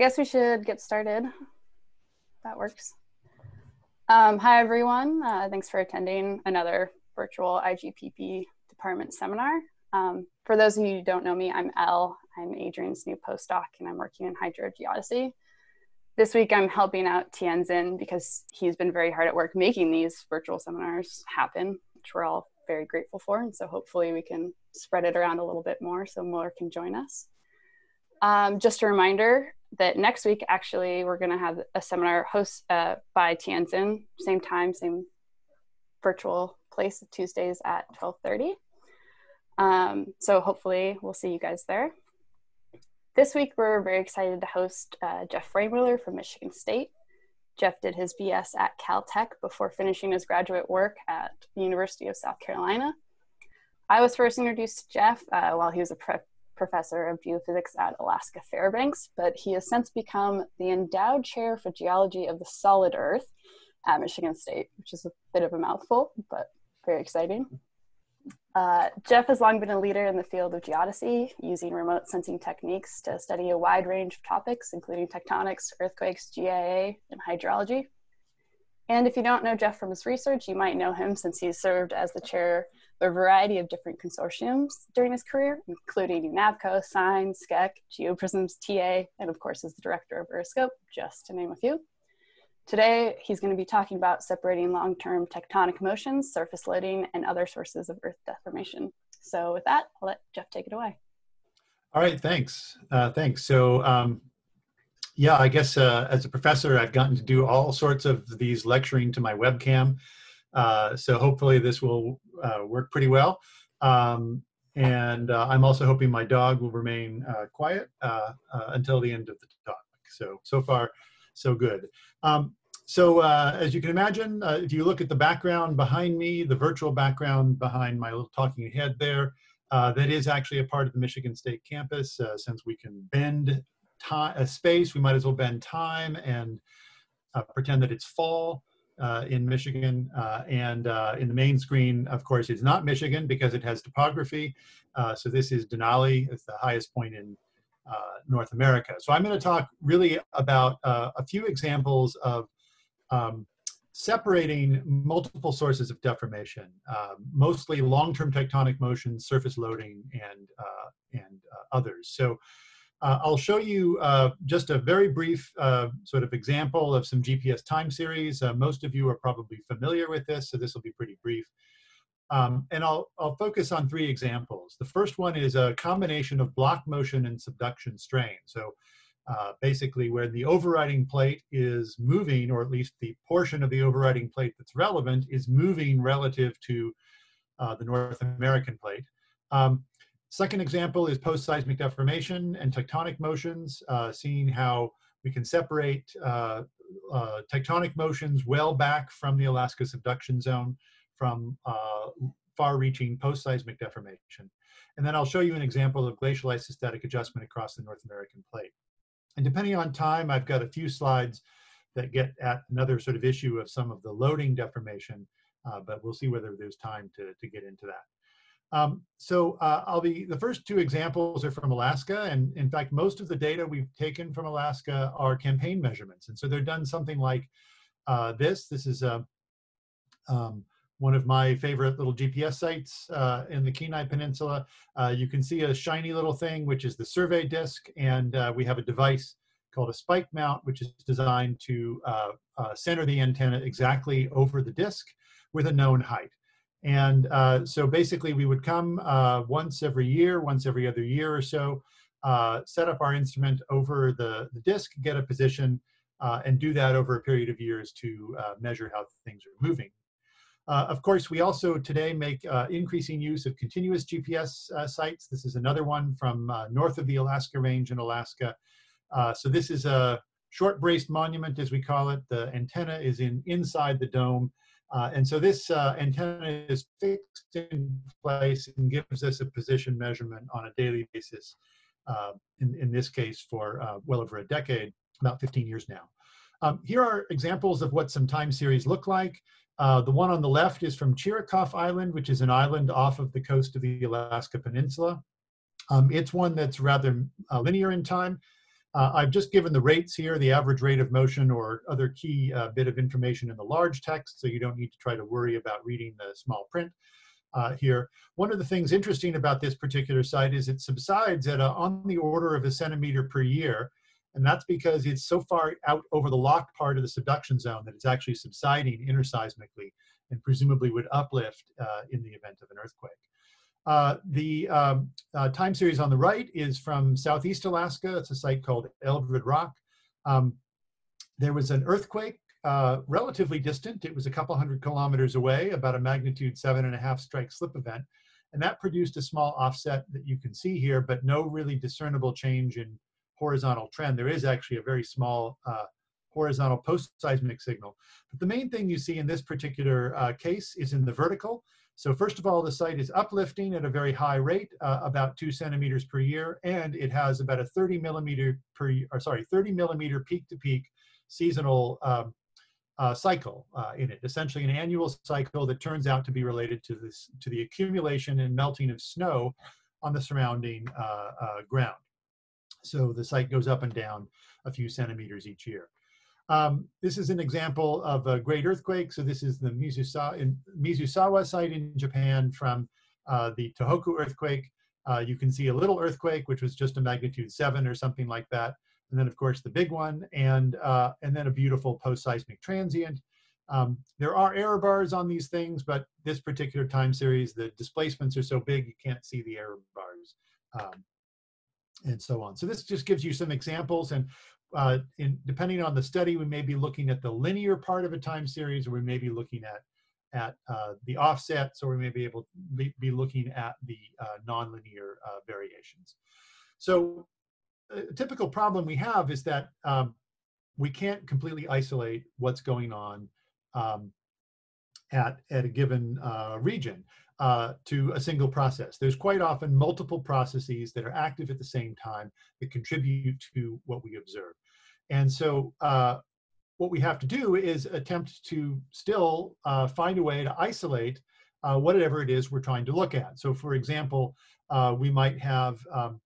guess we should get started. That works. Um, hi, everyone. Uh, thanks for attending another virtual IGPP department seminar. Um, for those of you who don't know me, I'm Elle. I'm Adrian's new postdoc, and I'm working in hydrogeodesy. This week, I'm helping out Tianzin because he's been very hard at work making these virtual seminars happen, which we're all very grateful for. And so hopefully we can spread it around a little bit more so more can join us. Um, just a reminder, that next week actually we're going to have a seminar hosted uh, by Tianzin, same time, same virtual place, Tuesdays at 12:30. Um, so hopefully we'll see you guys there. This week we're very excited to host uh, Jeff Freymueller from Michigan State. Jeff did his BS at Caltech before finishing his graduate work at the University of South Carolina. I was first introduced to Jeff uh, while he was a pre- professor of geophysics at Alaska Fairbanks, but he has since become the endowed chair for geology of the solid earth at Michigan State, which is a bit of a mouthful, but very exciting. Uh, Jeff has long been a leader in the field of geodesy, using remote sensing techniques to study a wide range of topics, including tectonics, earthquakes, GIA, and hydrology. And if you don't know Jeff from his research, you might know him since he served as the chair a variety of different consortiums during his career, including UNAVCO, SIGN, SCEC, GeoPrisms, TA, and of course is the director of Earthscope, just to name a few. Today, he's going to be talking about separating long-term tectonic motions, surface loading, and other sources of Earth deformation. So with that, I'll let Jeff take it away. All right, thanks. Uh, thanks. So um, yeah, I guess uh, as a professor, I've gotten to do all sorts of these lecturing to my webcam. Uh, so hopefully this will uh, work pretty well. Um, and uh, I'm also hoping my dog will remain uh, quiet uh, until the end of the talk. So, so far, so good. Um, so as you can imagine, if you look at the background behind me, the virtual background behind my little talking head there, that is actually a part of the Michigan State campus. since we can bend time, space, we might as well bend time and pretend that it's fall uh, in Michigan. Uh, and uh, in the main screen, of course, it's not Michigan because it has topography. Uh, so this is Denali, it's the highest point in uh, North America. So I'm going to talk really about uh, a few examples of um, separating multiple sources of deformation, mostly long-term tectonic motion, surface loading, and, and others. So uh, I'll show you uh, just a very brief uh, sort of example of some GPS time series. Uh, most of you are probably familiar with this, so this will be pretty brief. Um, and I'll, I'll focus on three examples. The first one is a combination of block motion and subduction strain. So uh, basically where the overriding plate is moving, or at least the portion of the overriding plate that's relevant is moving relative to uh, the North American plate. Um, Second example is post-seismic deformation and tectonic motions, uh, seeing how we can separate uh, uh, tectonic motions well back from the Alaska subduction zone from uh, far-reaching post-seismic deformation. And then I'll show you an example of glacial isostatic adjustment across the North American plate. And depending on time, I've got a few slides that get at another sort of issue of some of the loading deformation, uh, but we'll see whether there's time to, to get into that. Um, so uh, I'll be, the first two examples are from Alaska. And in fact, most of the data we've taken from Alaska are campaign measurements. And so they're done something like uh, this. This is a, uh, um, one of my favorite little GPS sites uh, in the Kenai Peninsula. Uh, you can see a shiny little thing, which is the survey disk. And uh, we have a device called a spike mount, which is designed to center the antenna exactly over the disk with a known height. And uh, so basically we would come uh, once every year, once every other year or so, uh, set up our instrument over the, the disk, get a position, uh, and do that over a period of years to uh, measure how things are moving. Uh, of course, we also today make increasing use of continuous GPS sites. This is another one from north of the Alaska Range in Alaska. so this is a short braced monument, as we call it. The antenna is in inside the dome. Uh, and so this uh, antenna is fixed in place and gives us a position measurement on a daily basis, uh, in, in this case for uh, well over a decade, about 15 years now. Um, here are examples of what some time series look like. Uh, the one on the left is from Chirikof Island, which is an island off of the coast of the Alaska Peninsula. Um, it's one that's rather uh, linear in time. Uh, I've just given the rates here, the average rate of motion or other key uh, bit of information in the large text, so you don't need to try to worry about reading the small print uh, here. One of the things interesting about this particular site is it subsides at a, on the order of a centimeter per year, and that's because it's so far out over the locked part of the subduction zone that it's actually subsiding interseismically and presumably would uplift uh, in the event of an earthquake. Uh, the um, uh, time series on the right is from Southeast Alaska. It's a site called Eldred Rock. Um, there was an earthquake uh, relatively distant. It was a couple hundred kilometers away, about a magnitude seven and a half strike slip event. And that produced a small offset that you can see here, but no really discernible change in horizontal trend. There is actually a very small uh, horizontal post-seismic signal. But the main thing you see in this particular uh, case is in the vertical. So first of all, the site is uplifting at a very high rate, uh, about two centimeters per year, and it has about a 30 millimeter per, or sorry, 30 millimeter peak to peak seasonal um, uh, cycle uh, in it, essentially an annual cycle that turns out to be related to this, to the accumulation and melting of snow on the surrounding uh, uh, ground. So the site goes up and down a few centimeters each year. Um, this is an example of a great earthquake. So this is the Mizusawa, site in Japan from uh, the Tohoku earthquake. Uh, you can see a little earthquake, which was just a magnitude seven or something like that. And then of course the big one and, uh, and then a beautiful post-seismic transient. Um, there are error bars on these things, but this particular time series, the displacements are so big you can't see the error bars. Um, and so on. So this just gives you some examples. And uh, in, depending on the study, we may be looking at the linear part of a time series, or we may be looking at at uh, the offsets, or we may be able to be, be looking at the uh, nonlinear uh, variations. So a typical problem we have is that um, we can't completely isolate what's going on um, at, at a given uh, region uh, to a single process. There's quite often multiple processes that are active at the same time that contribute to what we observe. And so uh, what we have to do is attempt to still uh, find a way to isolate uh, whatever it is we're trying to look at. So for example, uh, we might have, um,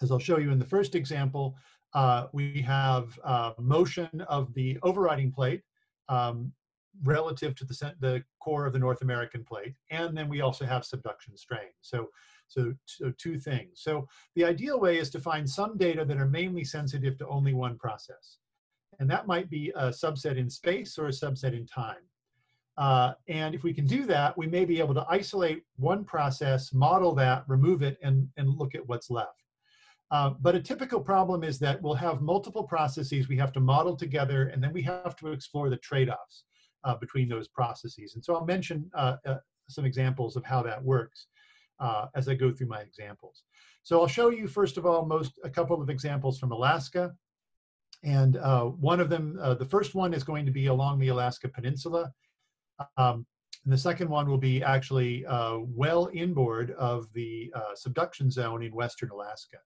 as I'll show you in the first example, uh, we have motion of the overriding plate um, relative to the, the core of the North American plate. And then we also have subduction strain. So so, so two things. So the ideal way is to find some data that are mainly sensitive to only one process. And that might be a subset in space or a subset in time. Uh, and if we can do that, we may be able to isolate one process, model that, remove it, and, and look at what's left. Uh, but a typical problem is that we'll have multiple processes we have to model together, and then we have to explore the trade-offs uh, between those processes. And so I'll mention uh, uh, some examples of how that works uh, as I go through my examples. So I'll show you, first of all, most a couple of examples from Alaska. And uh, one of them, uh, the first one is going to be along the Alaska Peninsula. Um, and the second one will be actually well inboard of the subduction zone in Western Alaska.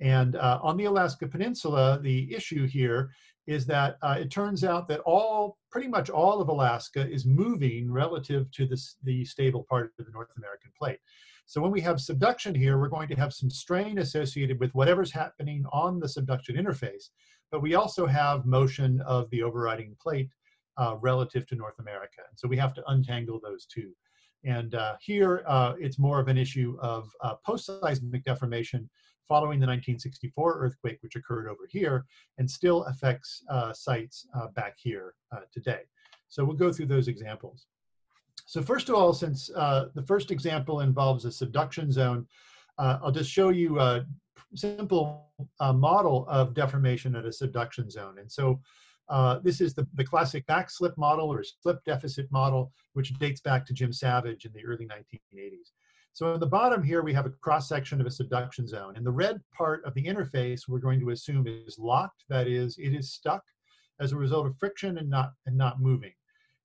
And uh, on the Alaska Peninsula, the issue here is that uh, it turns out that all, pretty much all of Alaska is moving relative to this, the stable part of the North American plate. So when we have subduction here, we're going to have some strain associated with whatever's happening on the subduction interface, but we also have motion of the overriding plate uh, relative to North America. And so we have to untangle those two. And uh, here, uh, it's more of an issue of uh, post-seismic deformation following the 1964 earthquake, which occurred over here, and still affects uh, sites uh, back here today. So we'll go through those examples. So first of all, since uh, the first example involves a subduction zone, uh, I'll just show you a simple uh, model of deformation at a subduction zone. And so uh, this is the, the classic back slip model or slip deficit model, which dates back to Jim Savage in the early 1980s. So in the bottom here, we have a cross-section of a subduction zone. And the red part of the interface we're going to assume is locked. That is, it is stuck as a result of friction and not, and not moving.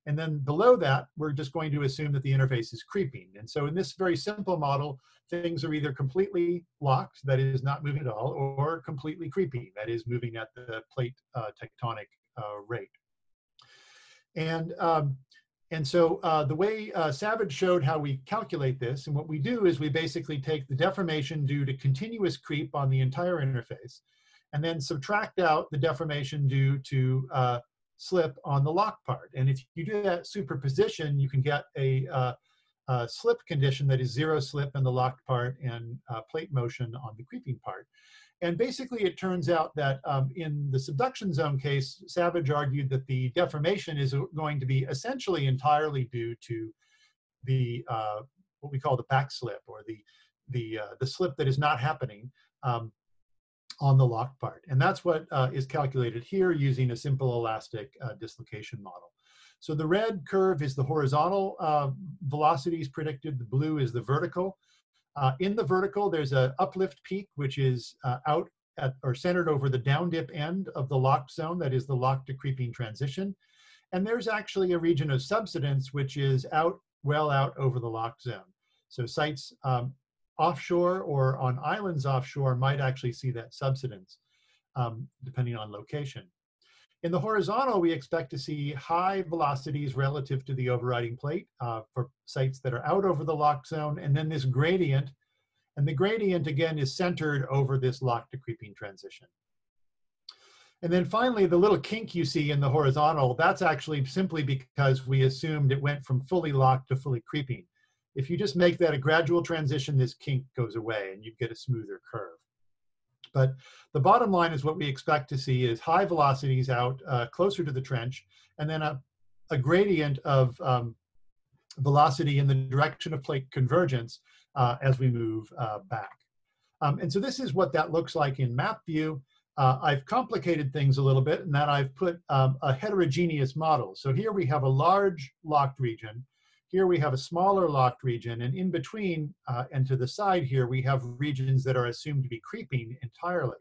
And then below that, we're just going to assume that the interface is creeping. And so in this very simple model, things are either completely locked, that is not moving at all, or completely creeping, that is moving at the plate uh, tectonic uh, rate. And, um, and so uh, the way uh, Savage showed how we calculate this, and what we do is we basically take the deformation due to continuous creep on the entire interface, and then subtract out the deformation due to uh, slip on the lock part. And if you do that superposition, you can get a, uh, a slip condition that is zero slip in the locked part and uh, plate motion on the creeping part. And basically, it turns out that um, in the subduction zone case, Savage argued that the deformation is going to be essentially entirely due to the uh, what we call the back slip or the the uh, the slip that is not happening um, on the locked part. And that's what uh, is calculated here using a simple elastic uh, dislocation model. So the red curve is the horizontal uh, velocities predicted. The blue is the vertical. Uh, in the vertical, there's an uplift peak, which is uh, out at, or centered over the down dip end of the locked zone, that is the locked to creeping transition. And there's actually a region of subsidence, which is out, well out over the locked zone. So sites um, offshore or on islands offshore might actually see that subsidence, um, depending on location. In the horizontal, we expect to see high velocities relative to the overriding plate uh, for sites that are out over the lock zone, and then this gradient. And the gradient, again, is centered over this lock to creeping transition. And then finally, the little kink you see in the horizontal, that's actually simply because we assumed it went from fully locked to fully creeping. If you just make that a gradual transition, this kink goes away and you get a smoother curve. But the bottom line is what we expect to see is high velocities out uh, closer to the trench, and then a, a gradient of um, velocity in the direction of plate convergence uh, as we move uh, back. Um, and so this is what that looks like in map view. Uh, I've complicated things a little bit in that I've put um, a heterogeneous model. So here we have a large locked region here we have a smaller locked region, and in between uh, and to the side here, we have regions that are assumed to be creeping entirely.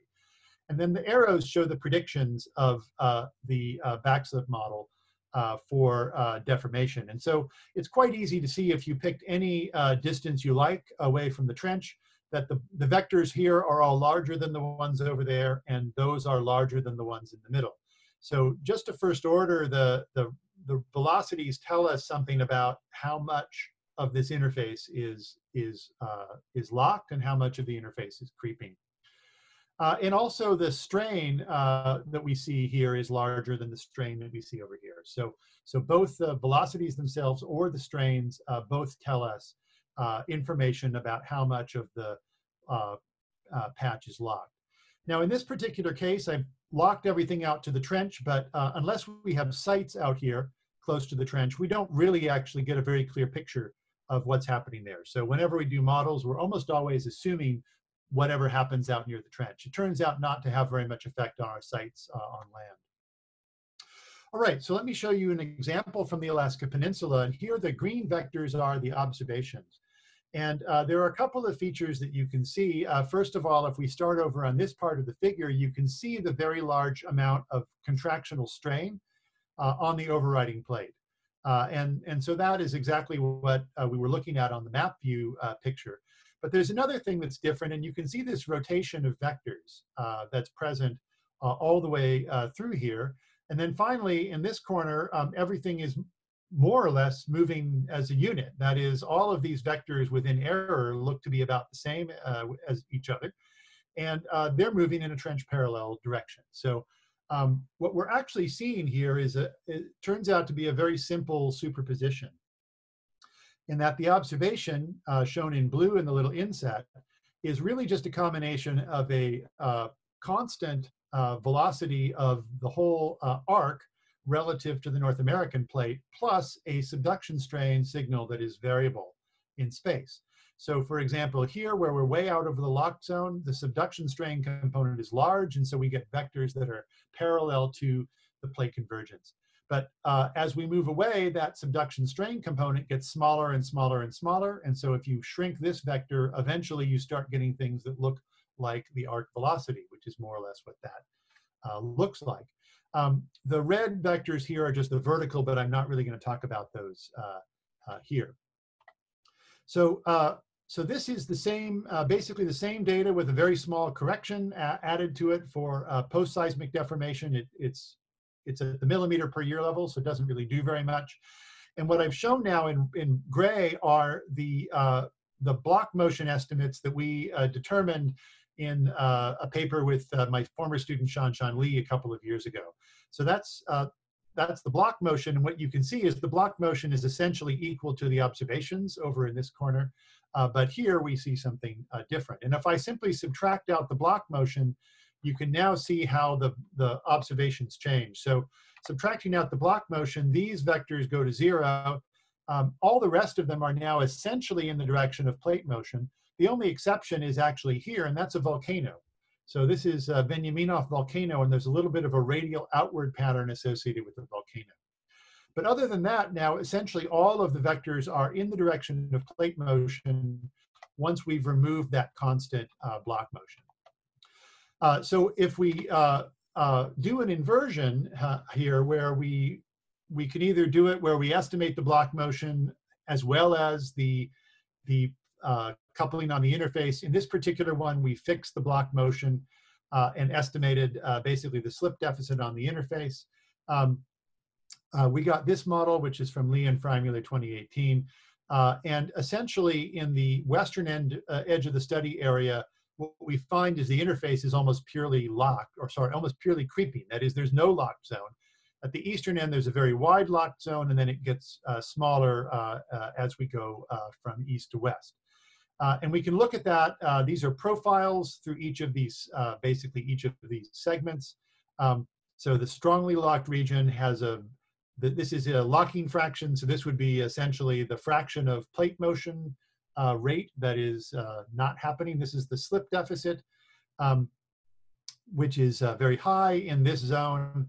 And then the arrows show the predictions of uh, the uh, backslip model uh, for uh, deformation. And so it's quite easy to see if you picked any uh, distance you like away from the trench, that the, the vectors here are all larger than the ones over there, and those are larger than the ones in the middle. So just to first order the, the the velocities tell us something about how much of this interface is is uh, is locked and how much of the interface is creeping. Uh, and also the strain uh, that we see here is larger than the strain that we see over here. So, so both the velocities themselves or the strains uh, both tell us uh, information about how much of the uh, patch is locked. Now in this particular case, I've locked everything out to the trench, but unless we have sites out here, close to the trench, we don't really actually get a very clear picture of what's happening there. So whenever we do models, we're almost always assuming whatever happens out near the trench. It turns out not to have very much effect on our sites uh, on land. All right, so let me show you an example from the Alaska Peninsula. And here the green vectors are the observations. And uh, there are a couple of features that you can see. Uh, first of all, if we start over on this part of the figure, you can see the very large amount of contractional strain uh, on the overriding plate. Uh, and, and so that is exactly what uh, we were looking at on the map view uh, picture. But there's another thing that's different, and you can see this rotation of vectors uh, that's present uh, all the way through here. And then finally, in this corner, um, everything is more or less moving as a unit. That is, all of these vectors within error look to be about the same as each other. And they're moving in a trench parallel direction. So um, what we're actually seeing here is a, it turns out to be a very simple superposition in that the observation uh, shown in blue in the little inset is really just a combination of a uh, constant uh, velocity of the whole uh, arc relative to the North American plate plus a subduction strain signal that is variable in space. So for example, here where we're way out over the lock zone, the subduction strain component is large, and so we get vectors that are parallel to the plate convergence. But uh, as we move away, that subduction strain component gets smaller and smaller and smaller. And so if you shrink this vector, eventually you start getting things that look like the arc velocity, which is more or less what that uh, looks like. Um, the red vectors here are just the vertical, but I'm not really going to talk about those uh, uh here. So uh, so this is the same, uh, basically the same data with a very small correction added to it for uh, post-seismic deformation. It, it's, it's at the millimeter per year level, so it doesn't really do very much. And what I've shown now in, in gray are the, uh, the block motion estimates that we uh, determined in uh, a paper with uh, my former student Shanshan Li a couple of years ago. So that's uh, that's the block motion. And what you can see is the block motion is essentially equal to the observations over in this corner. Uh, but here we see something uh, different. And if I simply subtract out the block motion, you can now see how the, the observations change. So subtracting out the block motion, these vectors go to zero. Um, all the rest of them are now essentially in the direction of plate motion. The only exception is actually here, and that's a volcano. So this is a Veniaminof volcano, and there's a little bit of a radial outward pattern associated with the volcano. But other than that, now essentially all of the vectors are in the direction of plate motion once we've removed that constant uh, block motion. Uh, so if we uh, uh do an inversion uh, here where we, we can either do it where we estimate the block motion as well as the, the uh, coupling on the interface. In this particular one, we fixed the block motion and estimated basically the slip deficit on the interface. Um, uh, we got this model, which is from Li and Freymueller 2018. Uh, and essentially in the western end uh, edge of the study area, what we find is the interface is almost purely locked, or sorry, almost purely creeping. That is, there's no locked zone. At the eastern end, there's a very wide locked zone, and then it gets uh, smaller uh, uh, as we go from east to west. And we can look at that. These are profiles through each of these, basically each of these segments. Um, so the strongly locked region has a, the, this is a locking fraction. So this would be essentially the fraction of plate motion uh, rate that is uh, not happening. This is the slip deficit, um, which is uh, very high in this zone,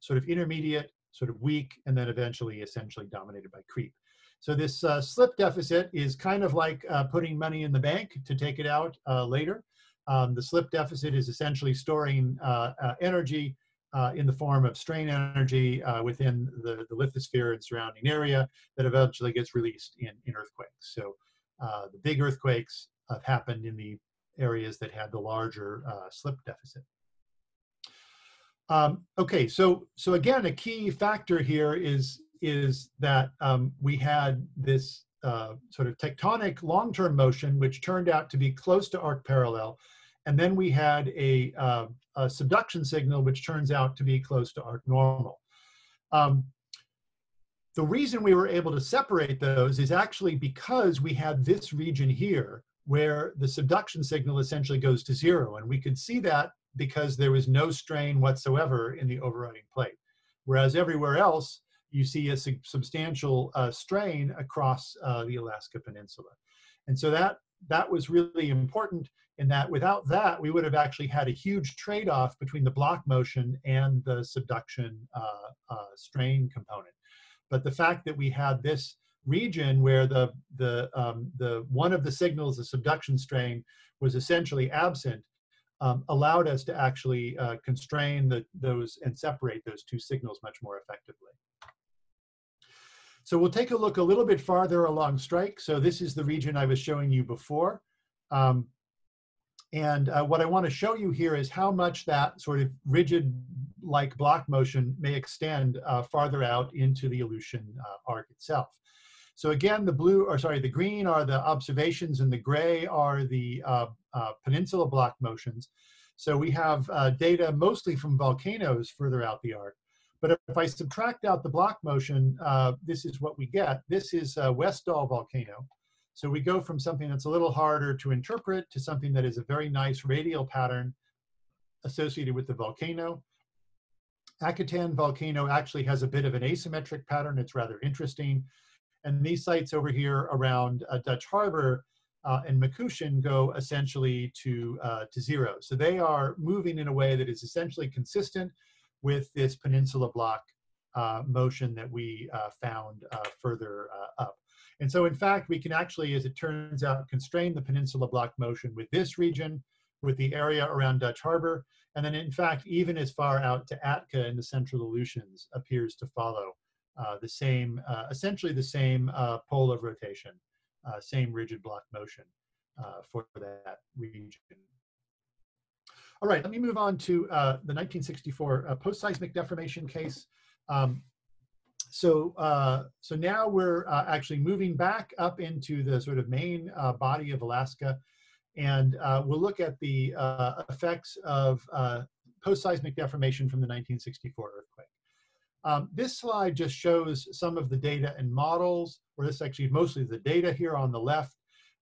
sort of intermediate, sort of weak, and then eventually essentially dominated by creep. So this uh, slip deficit is kind of like uh, putting money in the bank to take it out uh, later. Um, the slip deficit is essentially storing uh, uh, energy uh, in the form of strain energy within the, the lithosphere and surrounding area that eventually gets released in, in earthquakes. So the big earthquakes have happened in the areas that had the larger slip deficit. Um, okay, so so again, a key factor here is is that um, we had this uh, sort of tectonic long-term motion, which turned out to be close to arc parallel. And then we had a, uh, a subduction signal, which turns out to be close to arc normal. Um, the reason we were able to separate those is actually because we had this region here where the subduction signal essentially goes to zero. And we could see that because there was no strain whatsoever in the overriding plate. Whereas everywhere else, you see a substantial uh, strain across uh, the Alaska Peninsula. And so that, that was really important in that without that, we would have actually had a huge trade-off between the block motion and the subduction uh, uh, strain component. But the fact that we had this region where the, the, um, the one of the signals, the subduction strain, was essentially absent, um, allowed us to actually uh, constrain the, those and separate those two signals much more effectively. So we'll take a look a little bit farther along strike. So this is the region I was showing you before. Um, and uh, what I want to show you here is how much that sort of rigid-like block motion may extend uh, farther out into the Aleutian uh, arc itself. So again, the blue, or sorry, the green are the observations and the gray are the uh, uh, peninsula block motions. So we have uh, data mostly from volcanoes further out the arc. But if I subtract out the block motion, uh, this is what we get. This is a Westdahl volcano. So we go from something that's a little harder to interpret to something that is a very nice radial pattern associated with the volcano. Akutan volcano actually has a bit of an asymmetric pattern. It's rather interesting. And these sites over here around uh, Dutch Harbor uh, and Makushin go essentially to, uh, to zero. So they are moving in a way that is essentially consistent with this peninsula block uh, motion that we uh, found uh, further uh, up. And so in fact, we can actually, as it turns out, constrain the peninsula block motion with this region, with the area around Dutch Harbor, and then in fact, even as far out to Atka in the central Aleutians appears to follow uh, the same, essentially the same pole of rotation, same rigid block motion for that region. All right, let me move on to uh, the 1964 uh, post-seismic deformation case. Um, so, uh, so now we're uh, actually moving back up into the sort of main uh, body of Alaska. and uh, we'll look at the effects of post-seismic deformation from the 1964 earthquake. Um, this slide just shows some of the data and models, or this actually mostly the data here on the left.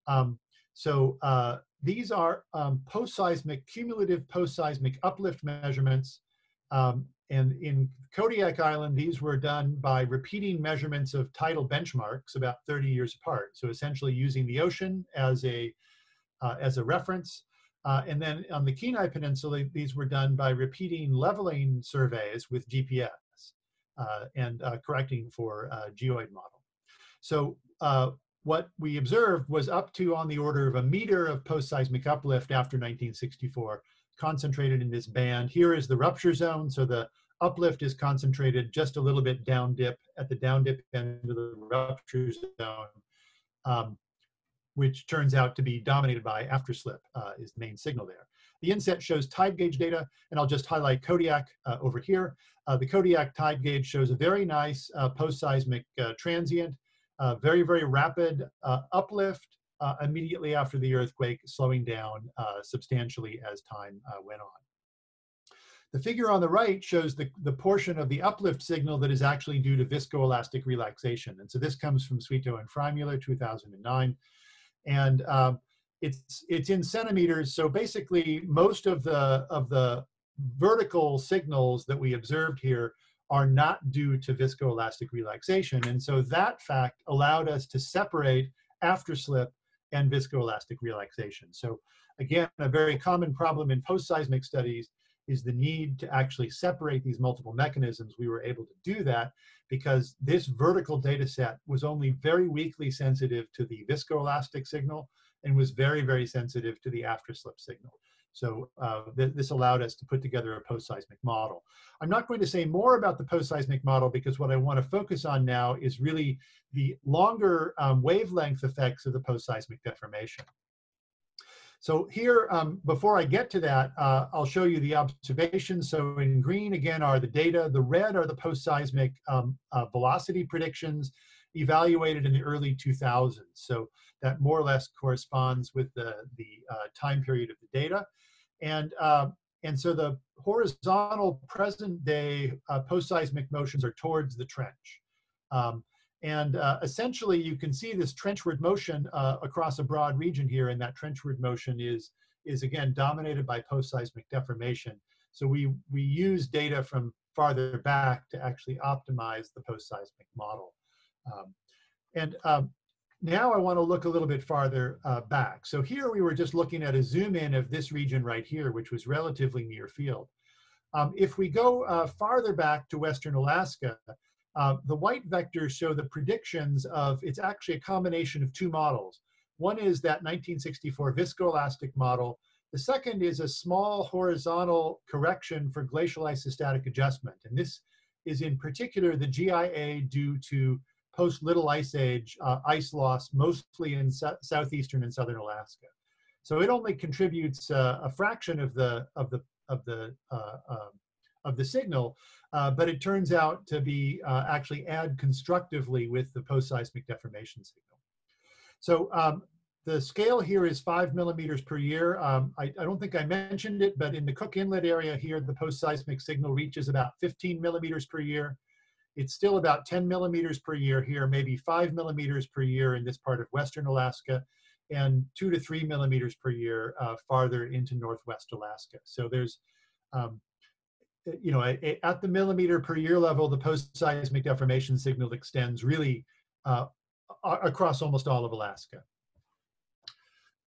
Um, so uh, these are um, post-seismic, cumulative post-seismic uplift measurements. Um, and in Kodiak Island, these were done by repeating measurements of tidal benchmarks about 30 years apart. So essentially using the ocean as a, uh, as a reference. Uh, and then on the Kenai Peninsula, these were done by repeating leveling surveys with GPS uh, and uh, correcting for uh, geoid model. So uh, what we observed was up to on the order of a meter of post-seismic uplift after 1964, concentrated in this band. Here is the rupture zone, so the uplift is concentrated just a little bit down dip at the down dip end of the rupture zone, um, which turns out to be dominated by afterslip uh, is the main signal there. The inset shows tide gauge data, and I'll just highlight Kodiak uh, over here. Uh, the Kodiak tide gauge shows a very nice uh, post-seismic uh, transient very, very rapid uh, uplift uh, immediately after the earthquake, slowing down uh, substantially as time went on. The figure on the right shows the, the portion of the uplift signal that is actually due to viscoelastic relaxation. And so this comes from Suito and Freymueller, 2009. And um, it's, it's in centimeters. So basically most of the, of the vertical signals that we observed here are not due to viscoelastic relaxation. And so that fact allowed us to separate afterslip and viscoelastic relaxation. So again, a very common problem in post-seismic studies is the need to actually separate these multiple mechanisms. We were able to do that because this vertical data set was only very weakly sensitive to the viscoelastic signal and was very, very sensitive to the afterslip signal. So uh, th this allowed us to put together a post-seismic model. I'm not going to say more about the post-seismic model because what I want to focus on now is really the longer um, wavelength effects of the post-seismic deformation. So here, um, before I get to that, uh, I'll show you the observations. So in green, again, are the data. The red are the post-seismic um, uh, velocity predictions evaluated in the early 2000s. So that more or less corresponds with the, the uh, time period of the data. And, uh, and so the horizontal present day uh, post-seismic motions are towards the trench. Um, and uh, essentially you can see this trenchward motion uh, across a broad region here and that trenchward motion is, is again dominated by post-seismic deformation. So we, we use data from farther back to actually optimize the post-seismic model. Um, and um, now I want to look a little bit farther uh, back. So here we were just looking at a zoom in of this region right here, which was relatively near field. Um, if we go uh, farther back to Western Alaska, uh, the white vectors show the predictions of, it's actually a combination of two models. One is that 1964 viscoelastic model. The second is a small horizontal correction for glacial isostatic adjustment. And this is in particular the GIA due to post Little Ice Age uh, ice loss, mostly in southeastern and southern Alaska. So it only contributes uh, a fraction of the of the of the uh, um, of the signal, uh, but it turns out to be uh, actually add constructively with the post-seismic deformation signal. So um, the scale here is five millimeters per year. Um, I, I, don't think I mentioned it, but in the Cook Inlet area here, the post-seismic signal reaches about 15 millimeters per year. It's still about 10 millimeters per year here, maybe five millimeters per year in this part of Western Alaska, and two to three millimeters per year uh, farther into Northwest Alaska. So there's, um, you know, a, a, at the millimeter per year level, the post-seismic deformation signal extends really uh, across almost all of Alaska.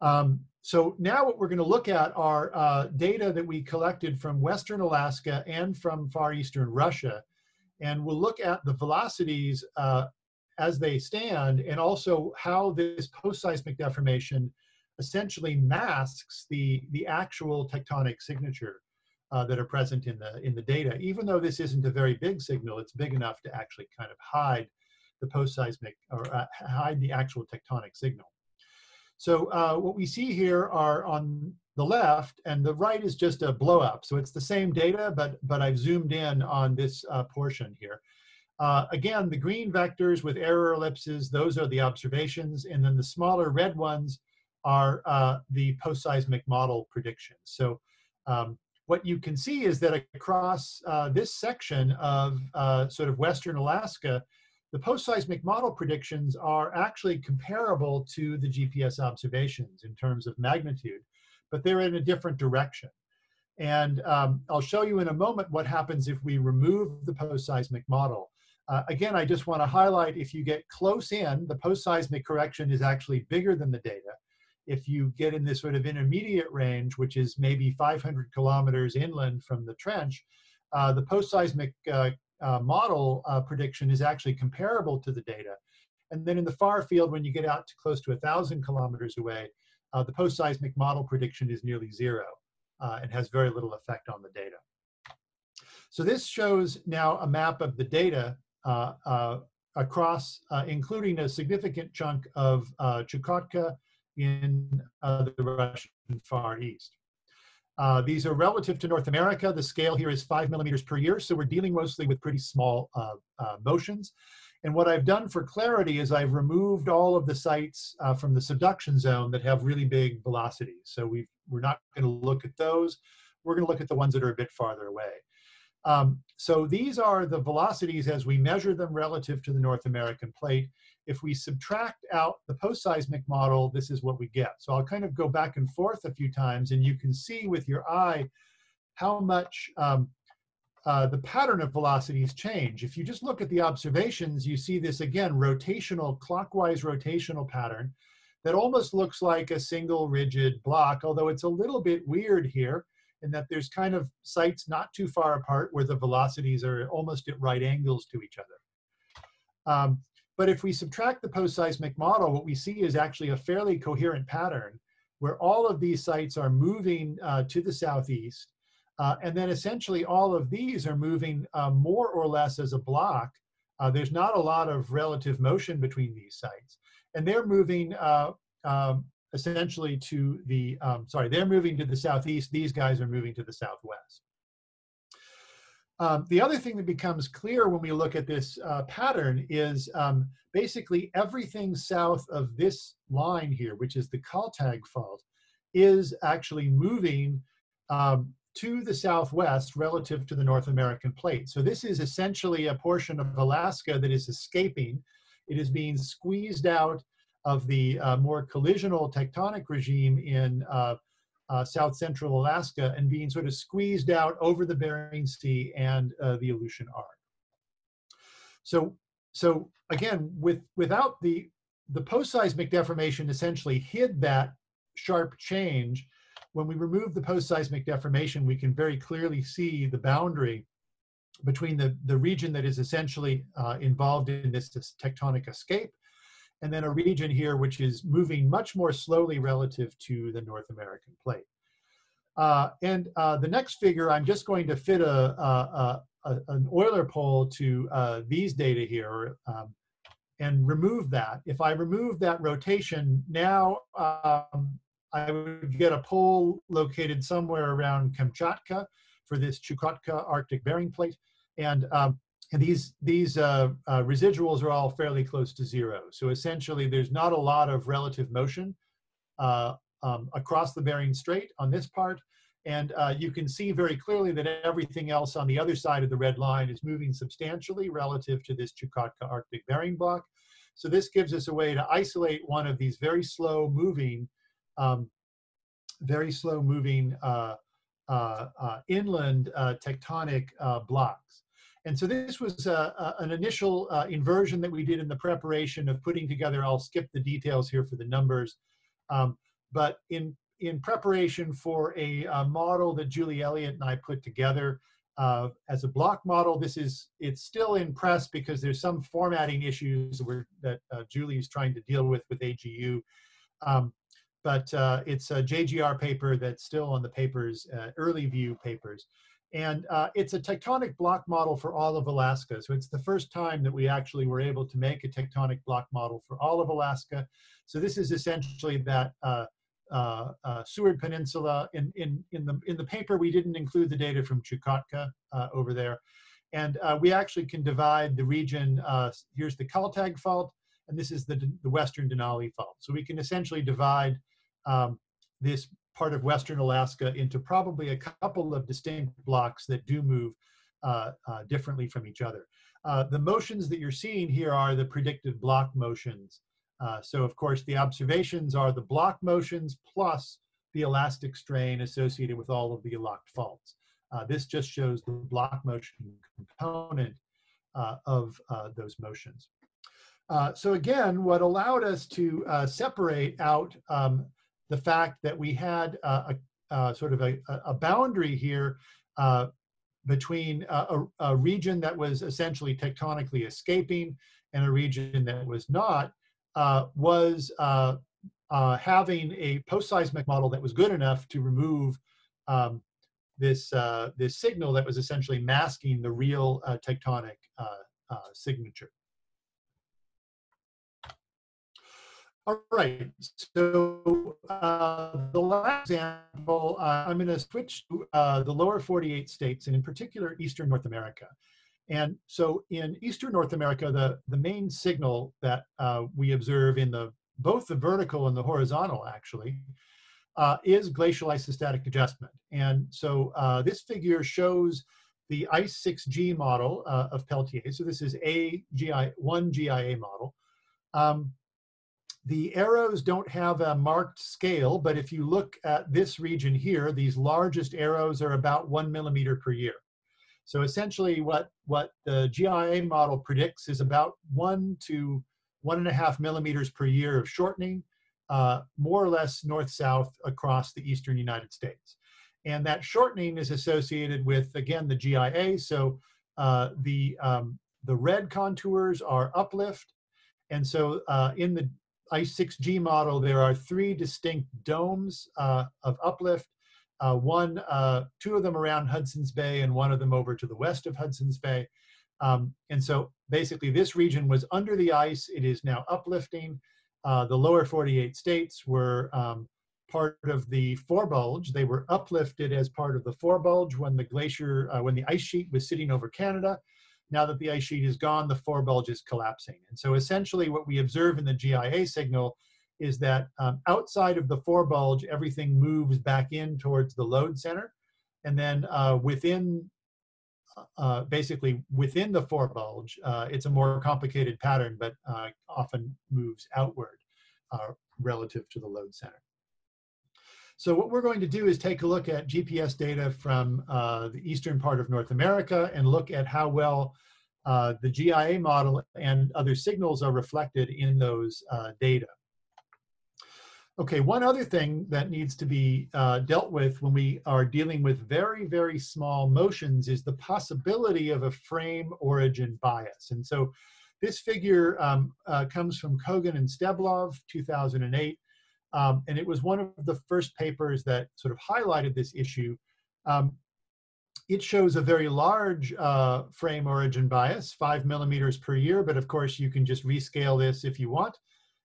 Um, so now what we're going to look at are uh, data that we collected from Western Alaska and from Far Eastern Russia and we'll look at the velocities uh, as they stand and also how this post-seismic deformation essentially masks the, the actual tectonic signature uh, that are present in the, in the data. Even though this isn't a very big signal, it's big enough to actually kind of hide the post-seismic or uh, hide the actual tectonic signal. So uh, what we see here are on the left, and the right is just a blow up. So it's the same data, but, but I've zoomed in on this uh, portion here. Uh, again, the green vectors with error ellipses, those are the observations, and then the smaller red ones are uh, the post-seismic model predictions. So um, what you can see is that across uh, this section of uh, sort of Western Alaska, the post-seismic model predictions are actually comparable to the GPS observations in terms of magnitude, but they're in a different direction. And um, I'll show you in a moment what happens if we remove the post-seismic model. Uh, again, I just want to highlight if you get close in, the post-seismic correction is actually bigger than the data. If you get in this sort of intermediate range, which is maybe 500 kilometers inland from the trench, uh, the post-seismic uh, uh, model uh, prediction is actually comparable to the data. And then in the far field, when you get out to close to 1,000 kilometers away, uh, the post-seismic model prediction is nearly zero uh, and has very little effect on the data. So this shows now a map of the data uh, uh, across, including a significant chunk of Chukotka in the Russian Far East. Uh, these are relative to North America. The scale here is five millimeters per year, so we're dealing mostly with pretty small uh, uh, motions. And what I've done for clarity is I've removed all of the sites uh, from the subduction zone that have really big velocities. So we we're not going to look at those. We're going to look at the ones that are a bit farther away. Um, so these are the velocities as we measure them relative to the North American plate. If we subtract out the post-seismic model, this is what we get. So I'll kind of go back and forth a few times and you can see with your eye how much um, uh, the pattern of velocities change. If you just look at the observations, you see this again, rotational, clockwise rotational pattern that almost looks like a single rigid block, although it's a little bit weird here in that there's kind of sites not too far apart where the velocities are almost at right angles to each other. Um, but if we subtract the post-seismic model, what we see is actually a fairly coherent pattern where all of these sites are moving uh, to the southeast. Uh, and then essentially all of these are moving uh, more or less as a block. Uh, there's not a lot of relative motion between these sites. And they're moving uh, um, essentially to the, um, sorry, they're moving to the southeast. These guys are moving to the southwest. Um, the other thing that becomes clear when we look at this uh, pattern is um, basically everything south of this line here, which is the Kaltag fault, is actually moving um, to the southwest relative to the North American plate. So this is essentially a portion of Alaska that is escaping. It is being squeezed out of the uh, more collisional tectonic regime in uh, uh, South Central Alaska and being sort of squeezed out over the Bering Sea and uh, the Aleutian Arc. So, so again, with, without the, the post-seismic deformation essentially hid that sharp change. When we remove the post-seismic deformation, we can very clearly see the boundary between the, the region that is essentially uh, involved in this, this tectonic escape and then a region here which is moving much more slowly relative to the North American plate. Uh, and uh, the next figure, I'm just going to fit a, a, a an Euler pole to uh, these data here um, and remove that. If I remove that rotation, now um, I would get a pole located somewhere around Kamchatka for this Chukotka Arctic Bering plate. And um, and these, these uh, uh, residuals are all fairly close to zero. So essentially, there's not a lot of relative motion uh, um, across the Bering Strait on this part. And uh, you can see very clearly that everything else on the other side of the red line is moving substantially relative to this Chukotka Arctic Bering block. So this gives us a way to isolate one of these very slow moving, um, very slow moving uh, uh, inland tectonic blocks. And so this was uh, uh, an initial uh, inversion that we did in the preparation of putting together, I'll skip the details here for the numbers, um, but in, in preparation for a, a, model that Julie Elliott and I put together uh, as a block model, this is, it's still in press because there's some formatting issues that uh, Julie is trying to deal with with AGU. Um, but uh, it's a JGR paper that's still on the papers, early view papers. And uh, it's a tectonic block model for all of Alaska. So it's the first time that we actually were able to make a tectonic block model for all of Alaska. So this is essentially that uh, uh, uh Seward Peninsula. In, in, in, the, in the paper, we didn't include the data from Chukotka uh, over there. And uh, we actually can divide the region. here's the Kaltag fault, and this is the, the Western Denali fault. So we can essentially divide um, this part of Western Alaska into probably a couple of distinct blocks that do move uh, uh, differently from each other. Uh, the motions that you're seeing here are the predicted block motions. Uh, so of course the observations are the block motions plus the elastic strain associated with all of the locked faults. Uh, this just shows the block motion component uh, of those motions. So again, what allowed us to separate out um, the fact that we had a, a sort of a, a boundary here uh, between a, a, region that was essentially tectonically escaping and a region that was not, uh, was uh, uh, having a post-seismic model that was good enough to remove um, this, uh, this signal that was essentially masking the real uh, tectonic uh, signature. All right, so uh, the last example, uh, I'm going to switch to uh, the lower 48 states, and in particular, Eastern North America. And so in Eastern North America, the, the main signal that uh, we observe in the both the vertical and the horizontal, actually, uh, is glacial isostatic adjustment. And so uh, this figure shows the ICE6G model of Peltier. So this is a GI, one GIA model. Um, the arrows don't have a marked scale, but if you look at this region here, these largest arrows are about one millimeter per year. So essentially what, what the GIA model predicts is about one to one and a half millimeters per year of shortening, uh, more or less north-south across the eastern United States. And that shortening is associated with, again, the GIA. So uh, the, um, the red contours are uplift. And so uh, in the ICE6G model, there are three distinct domes uh, of uplift. Uh, one, uh, two of them around Hudson's Bay and one of them over to the west of Hudson's Bay. Um, and so basically this region was under the ice. It is now uplifting. Uh, the lower 48 states were um, part of the forebulge. They were uplifted as part of the forebulge when the glacier, uh, when the ice sheet was sitting over Canada. Now that the ice sheet is gone, the forebulge is collapsing. And so essentially what we observe in the GIA signal is that um, outside of the forebulge, everything moves back in towards the load center. And then uh, within, uh, uh basically within the forebulge, uh, it's a more complicated pattern, but uh, often moves outward uh, relative to the load center. So what we're going to do is take a look at GPS data from uh, the eastern part of North America and look at how well uh, the GIA model and other signals are reflected in those uh, data. Okay, one other thing that needs to be uh, dealt with when we are dealing with very, very small motions is the possibility of a frame origin bias. And so this figure um, uh, comes from Kogan and Steblov, 2008. Um, and it was one of the first papers that sort of highlighted this issue. Um, it shows a very large uh, frame origin bias, five millimeters per year, but of course you can just rescale this if you want.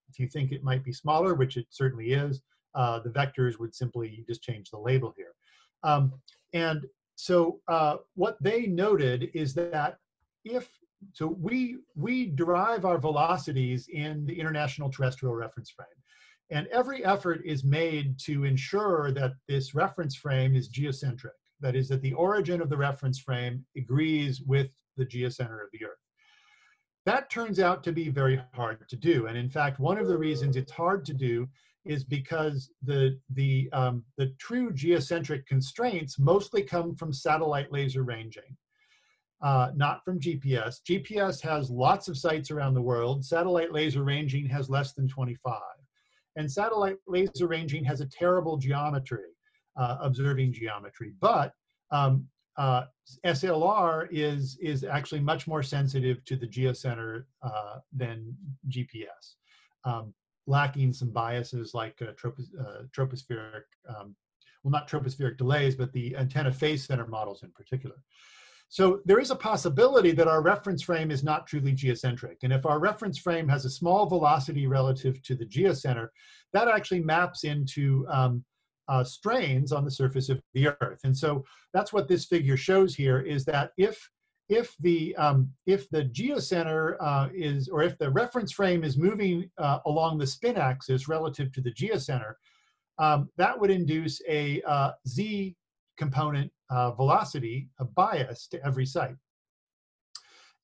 If you think it might be smaller, which it certainly is, uh, the vectors would simply just change the label here. Um, and so uh, what they noted is that if, so we, we derive our velocities in the International Terrestrial Reference Frame. And every effort is made to ensure that this reference frame is geocentric. That is, that the origin of the reference frame agrees with the geocenter of the Earth. That turns out to be very hard to do. And in fact, one of the reasons it's hard to do is because the, the, um, the true geocentric constraints mostly come from satellite laser ranging, uh, not from GPS. GPS has lots of sites around the world. Satellite laser ranging has less than 25. And satellite laser ranging has a terrible geometry, uh, observing geometry. But um, uh, SLR is, is actually much more sensitive to the geocenter uh, than GPS, um, lacking some biases like uh, tropos uh, tropospheric, um, well, not tropospheric delays, but the antenna phase center models in particular. So there is a possibility that our reference frame is not truly geocentric. And if our reference frame has a small velocity relative to the geocenter, that actually maps into um, uh, strains on the surface of the Earth. And so that's what this figure shows here is that if if the um, if the geocenter uh, is or if the reference frame is moving uh, along the spin axis relative to the geocenter, um, that would induce a uh, z component uh, velocity, a bias to every site.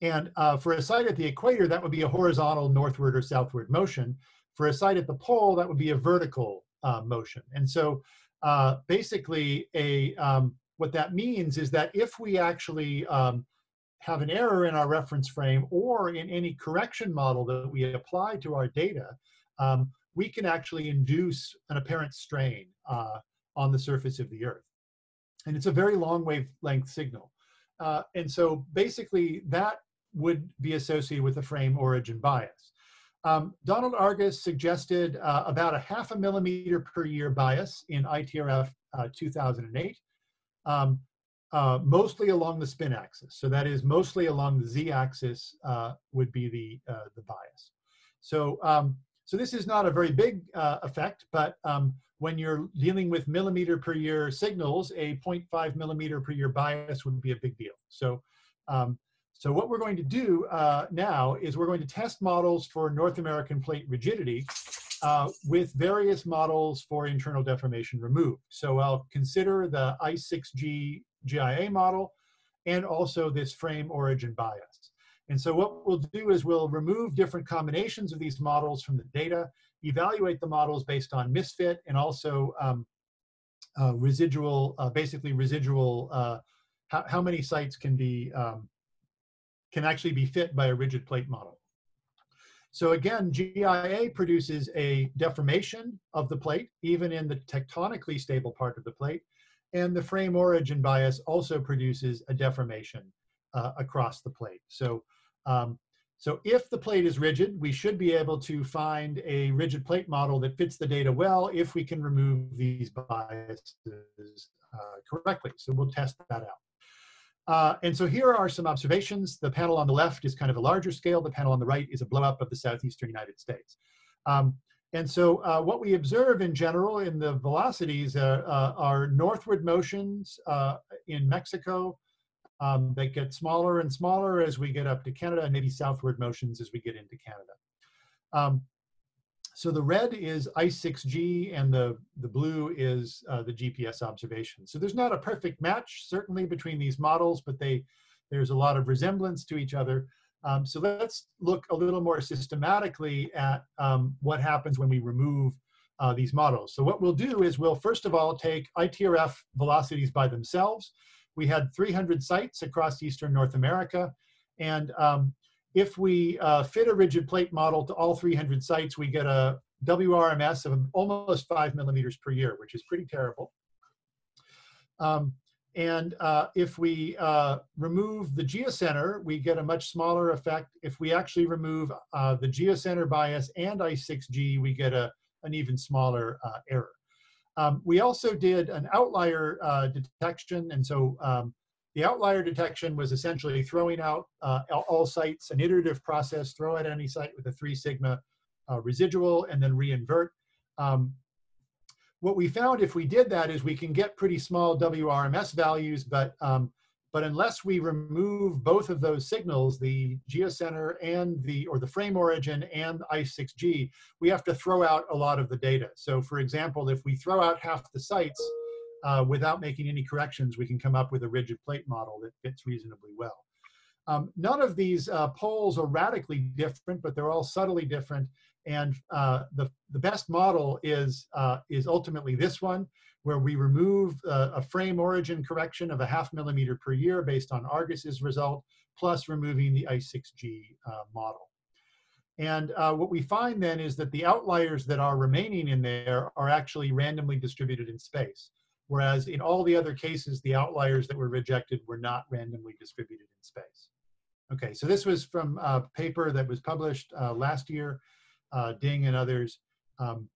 And uh, for a site at the equator, that would be a horizontal northward or southward motion. For a site at the pole, that would be a vertical uh, motion. And so uh, basically, a um, what that means is that if we actually um, have an error in our reference frame or in any correction model that we apply to our data, um, we can actually induce an apparent strain uh, on the surface of the Earth. And it's a very long wavelength signal. Uh, and so basically that would be associated with the frame origin bias. Um, Donald Argus suggested uh, about a half a millimeter per year bias in ITRF uh, 2008, um, uh, mostly along the spin axis. So that is mostly along the z-axis uh, would be the, uh, the bias. So, um, so this is not a very big effect, but um, when you're dealing with millimeter per year signals, a 0.5 millimeter per year bias would be a big deal. So um, so what we're going to do uh, now is we're going to test models for North American plate rigidity uh, with various models for internal deformation removed. So I'll consider the I6G GIA model and also this frame origin bias. And so what we'll do is we'll remove different combinations of these models from the data, evaluate the models based on misfit and also um, uh, residual, uh, basically residual, uh, how, how, many sites can be um, can actually be fit by a rigid plate model. So again, GIA produces a deformation of the plate, even in the tectonically stable part of the plate. And the frame origin bias also produces a deformation uh, across the plate. So, um, so if the plate is rigid, we should be able to find a rigid plate model that fits the data well if we can remove these biases uh, correctly. So we'll test that out. Uh, and so here are some observations. The panel on the left is kind of a larger scale. The panel on the right is a blowup of the southeastern United States. Um, and so uh, what we observe in general in the velocities uh, uh are northward motions uh, in Mexico um, that get smaller and smaller as we get up to Canada, and maybe southward motions as we get into Canada. Um, so the red is I6G and the, the blue is uh, the GPS observation. So there's not a perfect match, certainly, between these models, but they, there's a lot of resemblance to each other. Um, so let's look a little more systematically at um, what happens when we remove uh, these models. So what we'll do is we'll first of all take ITRF velocities by themselves. We had 300 sites across Eastern North America. And um, if we uh, fit a rigid plate model to all 300 sites, we get a WRMS of almost five millimeters per year, which is pretty terrible. Um, and uh, if we uh, remove the geocenter, we get a much smaller effect. If we actually remove uh, the geocenter bias and I6G, we get a, an even smaller uh, error. Um, we also did an outlier uh, detection, and so um, the outlier detection was essentially throwing out uh, all sites, an iterative process, throw at any site with a three sigma uh, residual and then reinvert. Um, what we found if we did that is we can get pretty small WRMS values, but, um, but unless we remove both of those signals, the geocenter and the, or the frame origin and I6G, we have to throw out a lot of the data. So for example, if we throw out half the sites, uh, without making any corrections, we can come up with a rigid plate model that fits reasonably well. Um, none of these uh, poles are radically different, but they're all subtly different. And uh, the, the best model is, uh, is ultimately this one, where we remove uh, a frame origin correction of a half millimeter per year based on Argus's result, plus removing the I6G uh, model. And uh, what we find then is that the outliers that are remaining in there are actually randomly distributed in space whereas in all the other cases, the outliers that were rejected were not randomly distributed in space. Okay, so this was from a paper that was published uh, last year, uh, Ding and others. Um,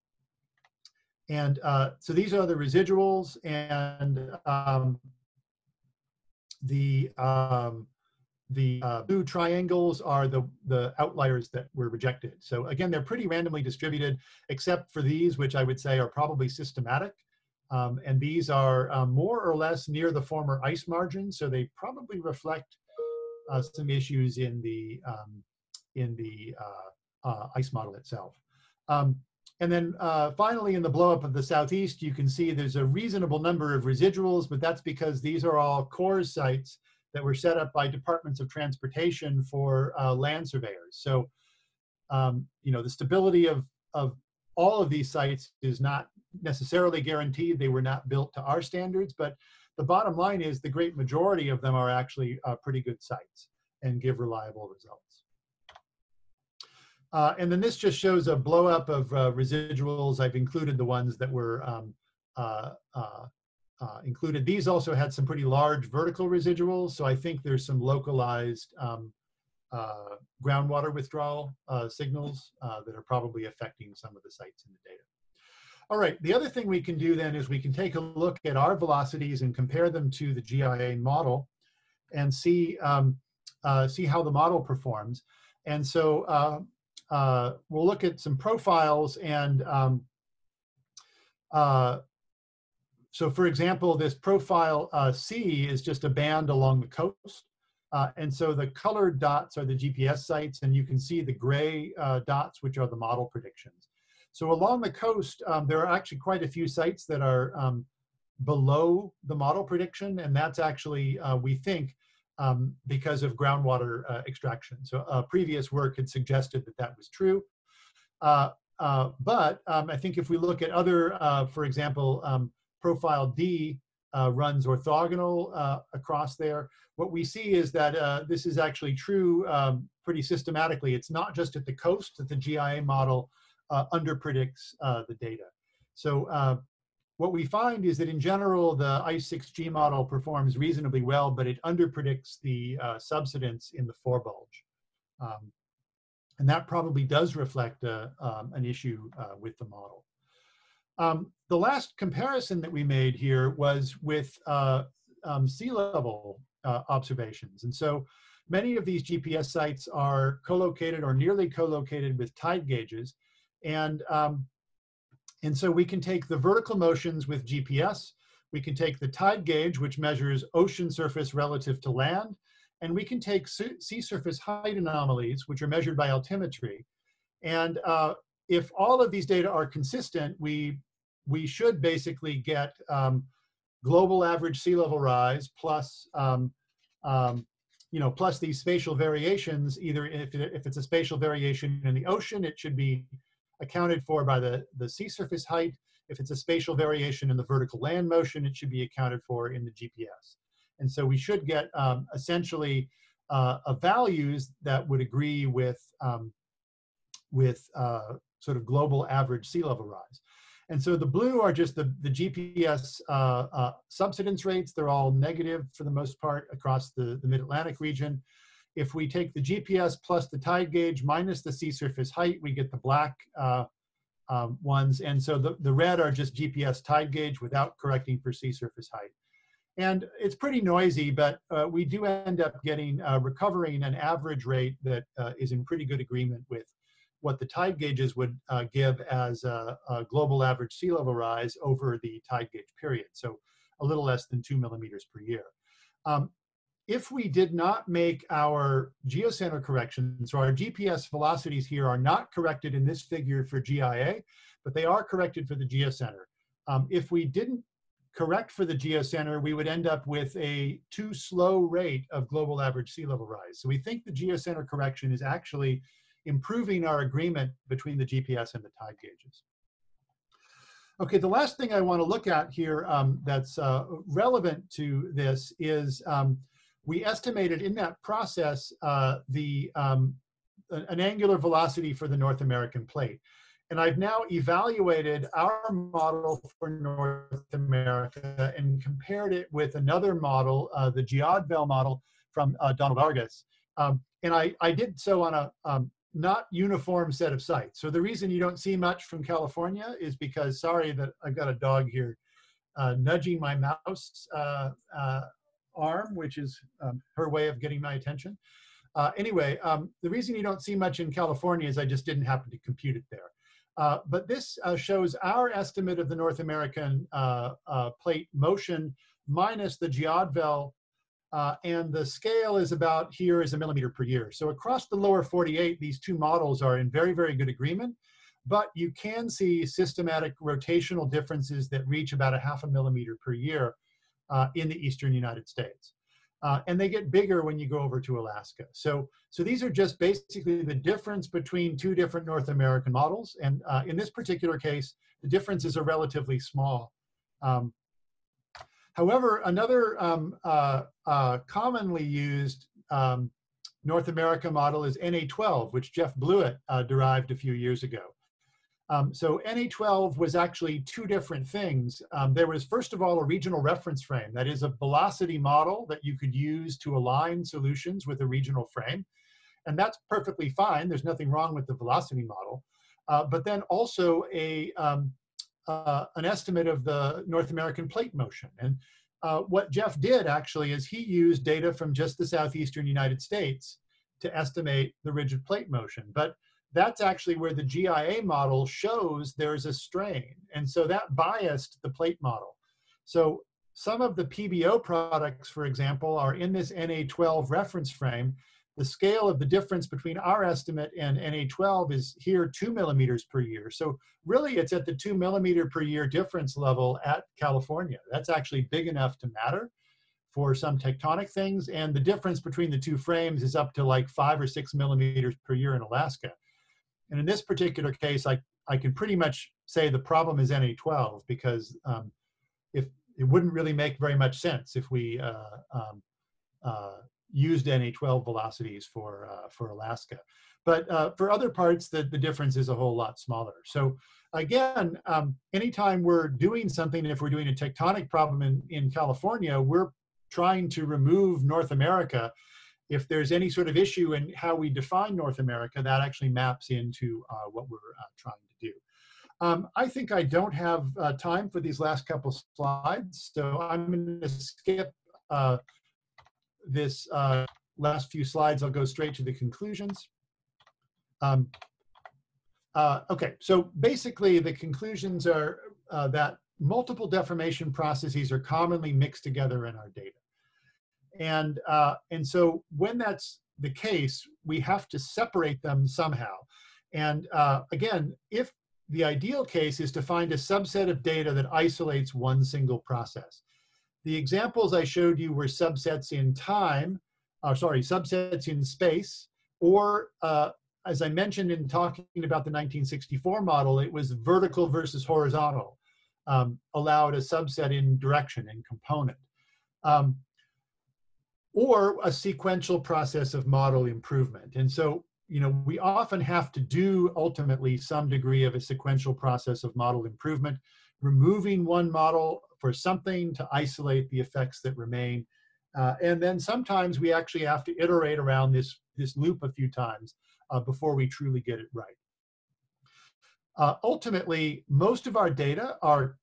and uh, so these are the residuals and um, the um, the uh, blue triangles are the, the outliers that were rejected. So again, they're pretty randomly distributed, except for these, which I would say are probably systematic. Um, and these are um, more or less near the former ice margin, so they probably reflect uh, some issues in the, um, in the uh, uh, ice model itself. Um, and then uh, finally, in the blowup of the southeast, you can see there's a reasonable number of residuals, but that's because these are all CORS sites that were set up by departments of transportation for uh, land surveyors. So, um, you know, the stability of, of all of these sites is not necessarily guaranteed. They were not built to our standards, but the bottom line is the great majority of them are actually uh, pretty good sites and give reliable results. Uh, and then this just shows a blow up of uh, residuals. I've included the ones that were um, uh, uh, uh, included. These also had some pretty large vertical residuals. So I think there's some localized um, groundwater withdrawal signals that are probably affecting some of the sites in the data. All right, the other thing we can do then is we can take a look at our velocities and compare them to the GIA model and see, um, see how the model performs. And so uh, we'll look at some profiles and um, uh, so for example, this profile uh, C is just a band along the coast. Uh, and so the colored dots are the GPS sites and you can see the gray uh, dots, which are the model predictions. So along the coast, um, there are actually quite a few sites that are um, below the model prediction. And that's actually, uh, we think, um, because of groundwater uh, extraction. So uh, previous work had suggested that that was true. Uh, uh but um, I think if we look at other, uh, for example, um, profile D uh, runs orthogonal across there, what we see is that this is actually true um, pretty systematically. It's not just at the coast that the GIA model underpredicts the data. So what we find is that in general, the ICE6G model performs reasonably well, but it underpredicts the uh, subsidence in the forebulge. Um, and that probably does reflect a, uh, um, an issue uh, with the model. Um, the last comparison that we made here was with uh, um, sea level uh, observations. And so many of these GPS sites are co-located or nearly co-located with tide gauges. And um, and so we can take the vertical motions with GPS, we can take the tide gauge, which measures ocean surface relative to land, and we can take sea surface height anomalies, which are measured by altimetry. And uh, if all of these data are consistent, we, we should basically get um, global average sea level rise plus, um, um, you know, plus these spatial variations, either if, if it's a spatial variation in the ocean, it should be accounted for by the, the sea surface height. If it's a spatial variation in the vertical land motion, it should be accounted for in the GPS. And so we should get um, essentially uh, values that would agree with, um, with uh, sort of global average sea level rise. And so the blue are just the, the GPS uh, uh, subsidence rates. They're all negative for the most part across the, the mid-Atlantic region. If we take the GPS plus the tide gauge minus the sea surface height, we get the black uh, um, ones. And so the, the red are just GPS tide gauge without correcting for sea surface height. And it's pretty noisy, but uh, we do end up getting uh, recovering an average rate that uh, is in pretty good agreement with what the tide gauges would uh, give as a, a, global average sea level rise over the tide gauge period. So a little less than two millimeters per year. Um, if we did not make our geocenter corrections, so our GPS velocities here are not corrected in this figure for GIA, but they are corrected for the geocenter. Um, if we didn't correct for the geocenter, we would end up with a too slow rate of global average sea level rise. So we think the geocenter correction is actually improving our agreement between the GPS and the tide gauges. Okay, the last thing I want to look at here um, that's uh, relevant to this is um, we estimated in that process uh, the um, an angular velocity for the North American plate. And I've now evaluated our model for North America and compared it with another model, uh, the GEODVEL model from uh, Donald Argus. Um, and I, I did so on a um, not uniform set of sites. So the reason you don't see much from California is because, sorry that I've got a dog here uh, nudging my mouse uh, uh, arm, which is um, her way of getting my attention. Uh, anyway, um, the reason you don't see much in California is I just didn't happen to compute it there. Uh, but this uh, shows our estimate of the North American uh, uh, plate motion minus the GEODVEL, uh, and the scale is about here is a millimeter per year. So across the lower 48, these two models are in very, very good agreement. but you can see systematic rotational differences that reach about a half a millimeter per year uh, in the eastern United States. Uh, and they get bigger when you go over to Alaska. So, so these are just basically the difference between two different North American models. And uh, in this particular case, the differences are relatively small. Um, however, another um, uh, uh commonly used um, North America model is NA12, which Geoff Blewitt uh, derived a few years ago. Um, so NA12 was actually two different things. Um, there was, first of all, a regional reference frame. That is a velocity model that you could use to align solutions with a regional frame. And that's perfectly fine. There's nothing wrong with the velocity model. Uh, but then also a, um, uh, an estimate of the North American plate motion. And uh, what Geoff did actually is he used data from just the southeastern United States to estimate the rigid plate motion. But that's actually where the GIA model shows there's a strain. And so that biased the plate model. So some of the PBO products, for example, are in this NA12 reference frame. The scale of the difference between our estimate and NA12 is here two millimeters per year. So really it's at the two millimeter per year difference level at California. That's actually big enough to matter for some tectonic things. And the difference between the two frames is up to like five or six millimeters per year in Alaska. And in this particular case, I, I can pretty much say the problem is NA12 because um, if it wouldn't really make very much sense if we uh, um, uh, used NA12 velocities for, uh, for Alaska. But uh, for other parts, the, the difference is a whole lot smaller. So again, um, anytime we're doing something, if we're doing a tectonic problem in, in California, we're trying to remove North America if there's any sort of issue in how we define North America, that actually maps into uh, what we're uh, trying to do. Um, I think I don't have uh, time for these last couple slides, so I'm going to skip uh, this uh, last few slides. I'll go straight to the conclusions. Um, uh, okay, so basically the conclusions are that multiple deformation processes are commonly mixed together in our data. And, uh, and so when that's the case, we have to separate them somehow. And uh, again, if the ideal case is to find a subset of data that isolates one single process. The examples I showed you were subsets in time, uh, sorry, subsets in space, or uh, as I mentioned in talking about the 1964 model, it was vertical versus horizontal, um, allowed a subset in direction and component. Um, or a sequential process of model improvement. And so, you know, we often have to do ultimately some degree of a sequential process of model improvement, removing one model for something to isolate the effects that remain. Uh, and then sometimes we actually have to iterate around this, this loop a few times uh, before we truly get it right. Uh, ultimately, most of our data are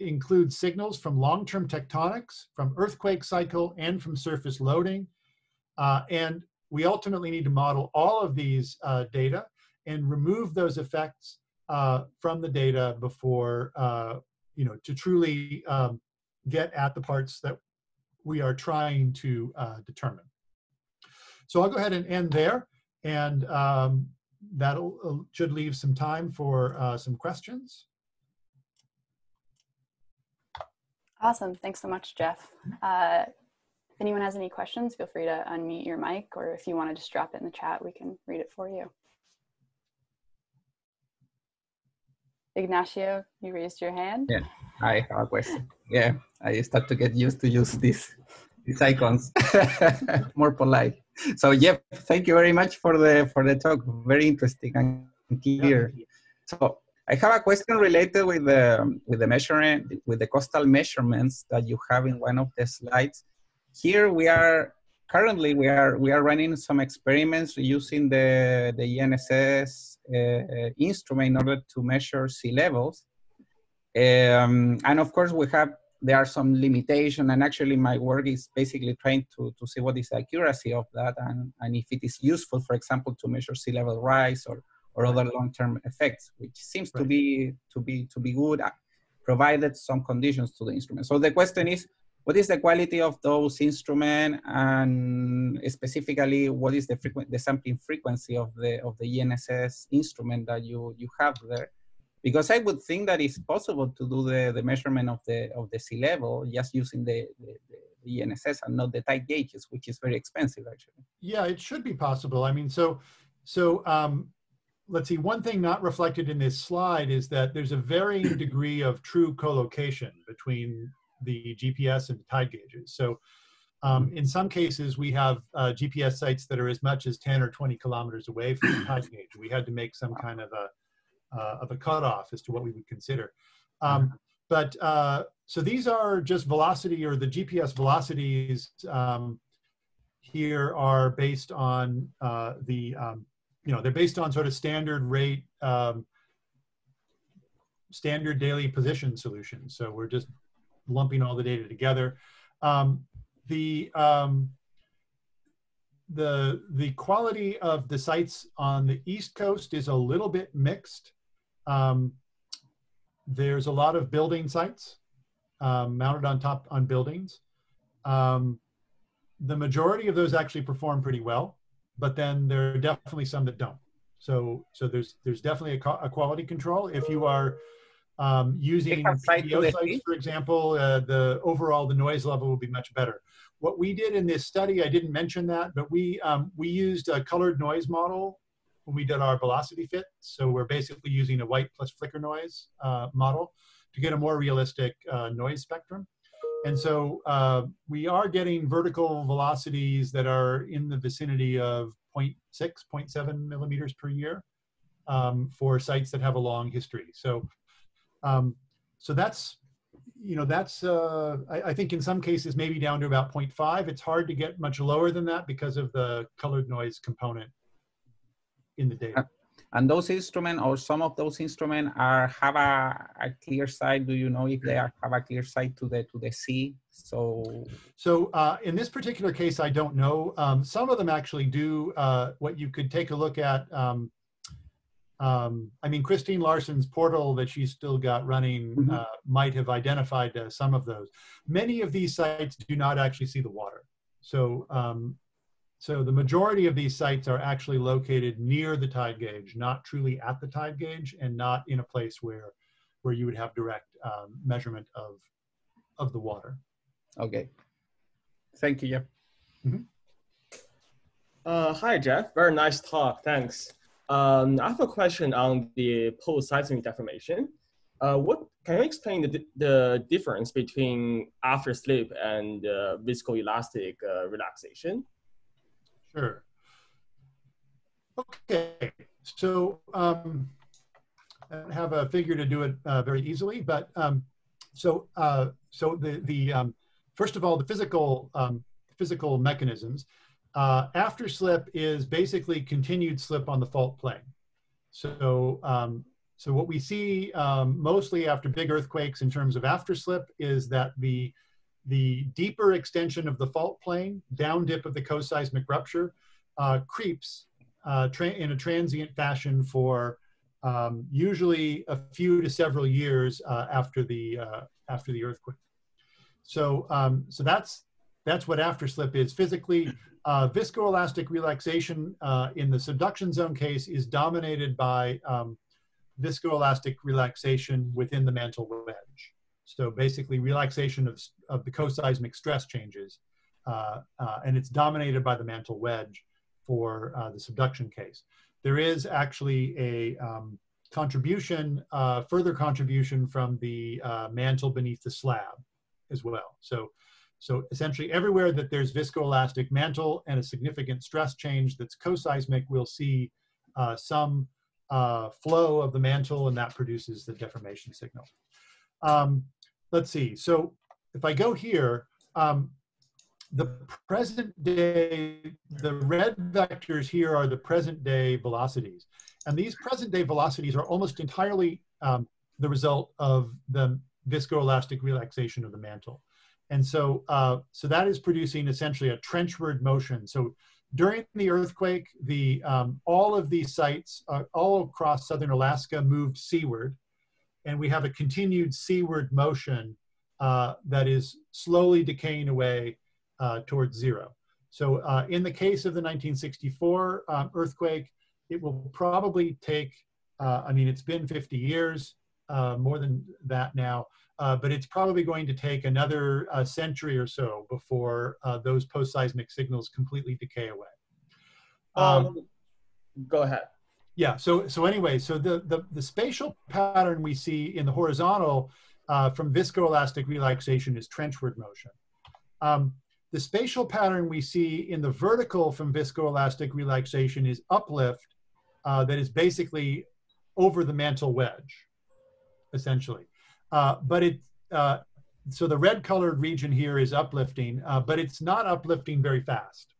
includes signals from long-term tectonics, from earthquake cycle, and from surface loading. Uh, and we ultimately need to model all of these uh, data and remove those effects uh, from the data before, uh, you know, to truly um, get at the parts that we are trying to uh, determine. So I'll go ahead and end there, and um, that uh, should leave some time for some questions. Awesome. Thanks so much, Jeff. Uh, if anyone has any questions, feel free to unmute your mic, or if you want to just drop it in the chat, we can read it for you. Ignacio, you raised your hand. Yeah, I have a question. Yeah, I start to get used to use these these icons, more polite. So yeah, thank you very much for the for the talk. Very interesting and clear. So I have a question related with the with the measuring with the coastal measurements that you have in one of the slides. Here we are currently we are we are running some experiments using the the GNSS uh, uh, instrument in order to measure sea levels, um, and of course we have there are some limitation and actually my work is basically trying to, to see what is the accuracy of that and, and if it is useful for example to measure sea level rise or or other long-term effects, which seems right. to be to be to be good, uh, provided some conditions to the instrument. So the question is, what is the quality of those instruments and specifically what is the frequent the sampling frequency of the of the GNSS instrument that you you have there because I would think that it's possible to do the, the measurement of the of the sea level just using the, the, the GNSS and not the tide gauges, which is very expensive actually. Yeah, it should be possible. I mean, so so um, let's see. One thing not reflected in this slide is that there's a varying degree of true co-location between the GPS and the tide gauges. So um, in some cases, we have uh, GPS sites that are as much as 10 or 20 kilometers away from the tide gauge. We had to make some kind of a uh, of a cutoff as to what we would consider. Um, but uh, so these are just velocity or the GPS velocities um, here are based on uh, the, um, you know, they're based on sort of standard rate, um, standard daily position solutions. So we're just lumping all the data together. Um, the um, the the quality of the sites on the east coast is a little bit mixed um, there's a lot of building sites um, mounted on top on buildings. Um, the majority of those actually perform pretty well, but then there are definitely some that don't. So, so there's there's definitely a, a quality control. If you are um, using PBO sites, for example, uh, the overall the noise level will be much better. What we did in this study, I didn't mention that, but we um, we used a colored noise model when we did our velocity fit. So we're basically using a white plus flicker noise uh, model to get a more realistic uh, noise spectrum. And so uh, we are getting vertical velocities that are in the vicinity of 0.6, 0.7 millimeters per year um, for sites that have a long history. So, um, so that's, you know, that's, uh, I, I, think in some cases maybe down to about 0.5. It's hard to get much lower than that because of the colored noise component in the data. And those instruments or some of those instruments are have a, a clear side. Do you know if they are, have a clear side to the to the sea? So so uh, in this particular case, I don't know. Um, some of them actually do. Uh, what you could take a look at. Um, um, I mean, Kristine Larson's portal that she's still got running mm -hmm. uh, might have identified uh, some of those. Many of these sites do not actually see the water. So um, so the majority of these sites are actually located near the tide gauge, not truly at the tide gauge and not in a place where, where you would have direct um, measurement of, of the water. Okay. Thank you, Jeff. Mm -hmm. uh, hi, Jeff. Very nice talk. Thanks. Um, I have a question on the post-seismic deformation. Uh, what can you explain the, the difference between after slip and uh, viscoelastic uh, relaxation? Sure. Okay, so um, I have a figure to do it uh, very easily, but um, so uh, so the the um, first of all the physical um, physical mechanisms. Uh, after slip is basically continued slip on the fault plane. So um, so what we see um, mostly after big earthquakes in terms of after slip is that the the deeper extension of the fault plane, down dip of the co-seismic rupture, uh, creeps uh, in a transient fashion for um, usually a few to several years uh, after the uh, after the earthquake. So um, so that's that's what afterslip is physically. Uh, viscoelastic relaxation uh, in the subduction zone case is dominated by um, viscoelastic relaxation within the mantle wedge. So basically relaxation of, of the co-seismic stress changes. Uh, uh, and it's dominated by the mantle wedge for uh, the subduction case. There is actually a um, contribution, uh, further contribution from the uh, mantle beneath the slab as well. So, so essentially everywhere that there's viscoelastic mantle and a significant stress change that's co-seismic, we'll see uh, some flow of the mantle and that produces the deformation signal. Um, let's see. So if I go here, um, the present day, the red vectors here are the present day velocities. And these present day velocities are almost entirely um, the result of the viscoelastic relaxation of the mantle. And so, uh, so that is producing essentially a trenchward motion. So during the earthquake, the, um, all of these sites uh, all across southern Alaska moved seaward and we have a continued seaward motion uh, that is slowly decaying away uh, towards zero. So uh, in the case of the 1964 um, earthquake, it will probably take, uh, I mean, it's been 50 years, uh, more than that now, uh, but it's probably going to take another century or so before those post-seismic signals completely decay away. Um, um, go ahead. Yeah, so, so anyway, so the, the, the spatial pattern we see in the horizontal uh, from viscoelastic relaxation is trenchward motion. Um, the spatial pattern we see in the vertical from viscoelastic relaxation is uplift uh, that is basically over the mantle wedge, essentially. Uh, but it, uh, so the red colored region here is uplifting, uh, but it's not uplifting very fast.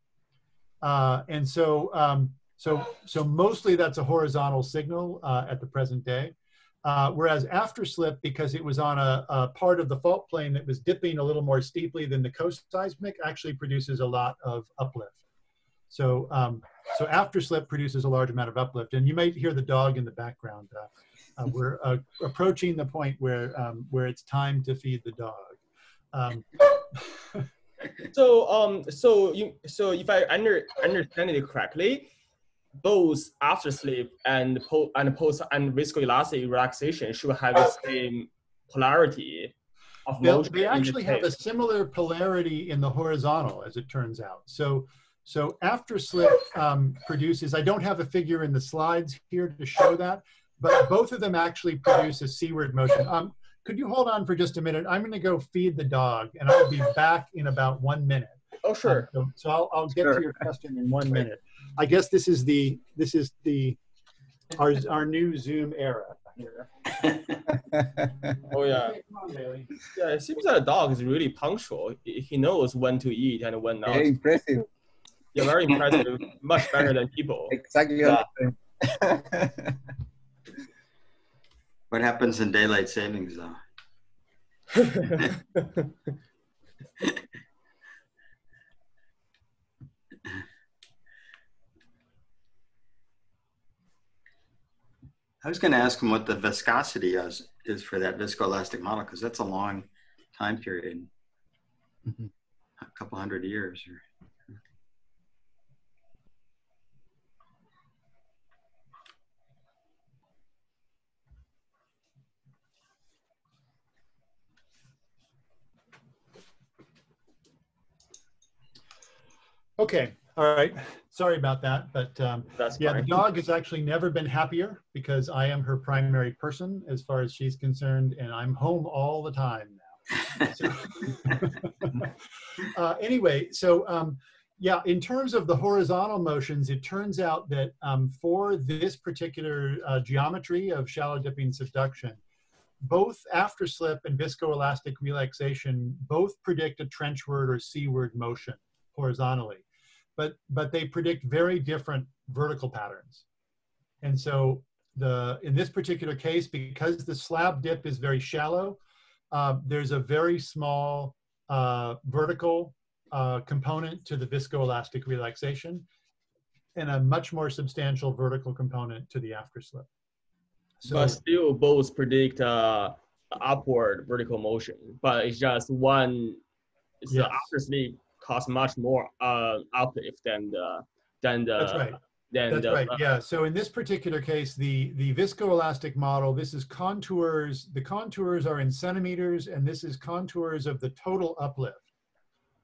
Uh, and so, um, so, so mostly that's a horizontal signal at the present day. Uh, whereas after slip, because it was on a, a, part of the fault plane that was dipping a little more steeply than the co-seismic, actually produces a lot of uplift. So, um, so after slip produces a large amount of uplift. And you might hear the dog in the background. Uh, uh, we're uh, approaching the point where, um, where it's time to feed the dog. Um, so, um, so you, so if I under, understand it correctly, both after sleep and po and post and viscoelastic relaxation should have the same polarity of they, motion. They actually the have a similar polarity in the horizontal, as it turns out. So, so after slip um, produces. I don't have a figure in the slides here to show that, but both of them actually produce a seaward motion. Um, could you hold on for just a minute? I'm going to go feed the dog, and I'll be back in about one minute. Oh, sure. Um, so, so I'll, I'll get sure. to your question in one minute. I guess this is the this is the our our new Zoom era. oh yeah, yeah. It seems that a dog is really punctual. He knows when to eat and when not. Very impressive. Yeah, very impressive. Much better than people. Exactly. Yeah. what happens in daylight savings though? I was going to ask him what the viscosity is, is for that viscoelastic model because that's a long time period, mm-hmm. a couple hundred years. Okay, all right. Sorry about that, but um, That's yeah, fine. the dog has actually never been happier because I am her primary person as far as she's concerned, and I'm home all the time now. So, uh, anyway, so um, yeah, in terms of the horizontal motions, it turns out that um, for this particular uh, geometry of shallow dipping subduction, both after slip and viscoelastic relaxation both predict a trenchward or seaward motion horizontally but but they predict very different vertical patterns. And so the in this particular case, because the slab dip is very shallow, uh, there's a very small uh, vertical uh, component to the viscoelastic relaxation and a much more substantial vertical component to the afterslip. So, but still both predict uh, upward vertical motion, but it's just one, it's yes. the afterslip cost much more uh, uplift than the than the. That's right. Than That's the, right. Yeah. So in this particular case, the the viscoelastic model, this is contours. The contours are in centimeters, and this is contours of the total uplift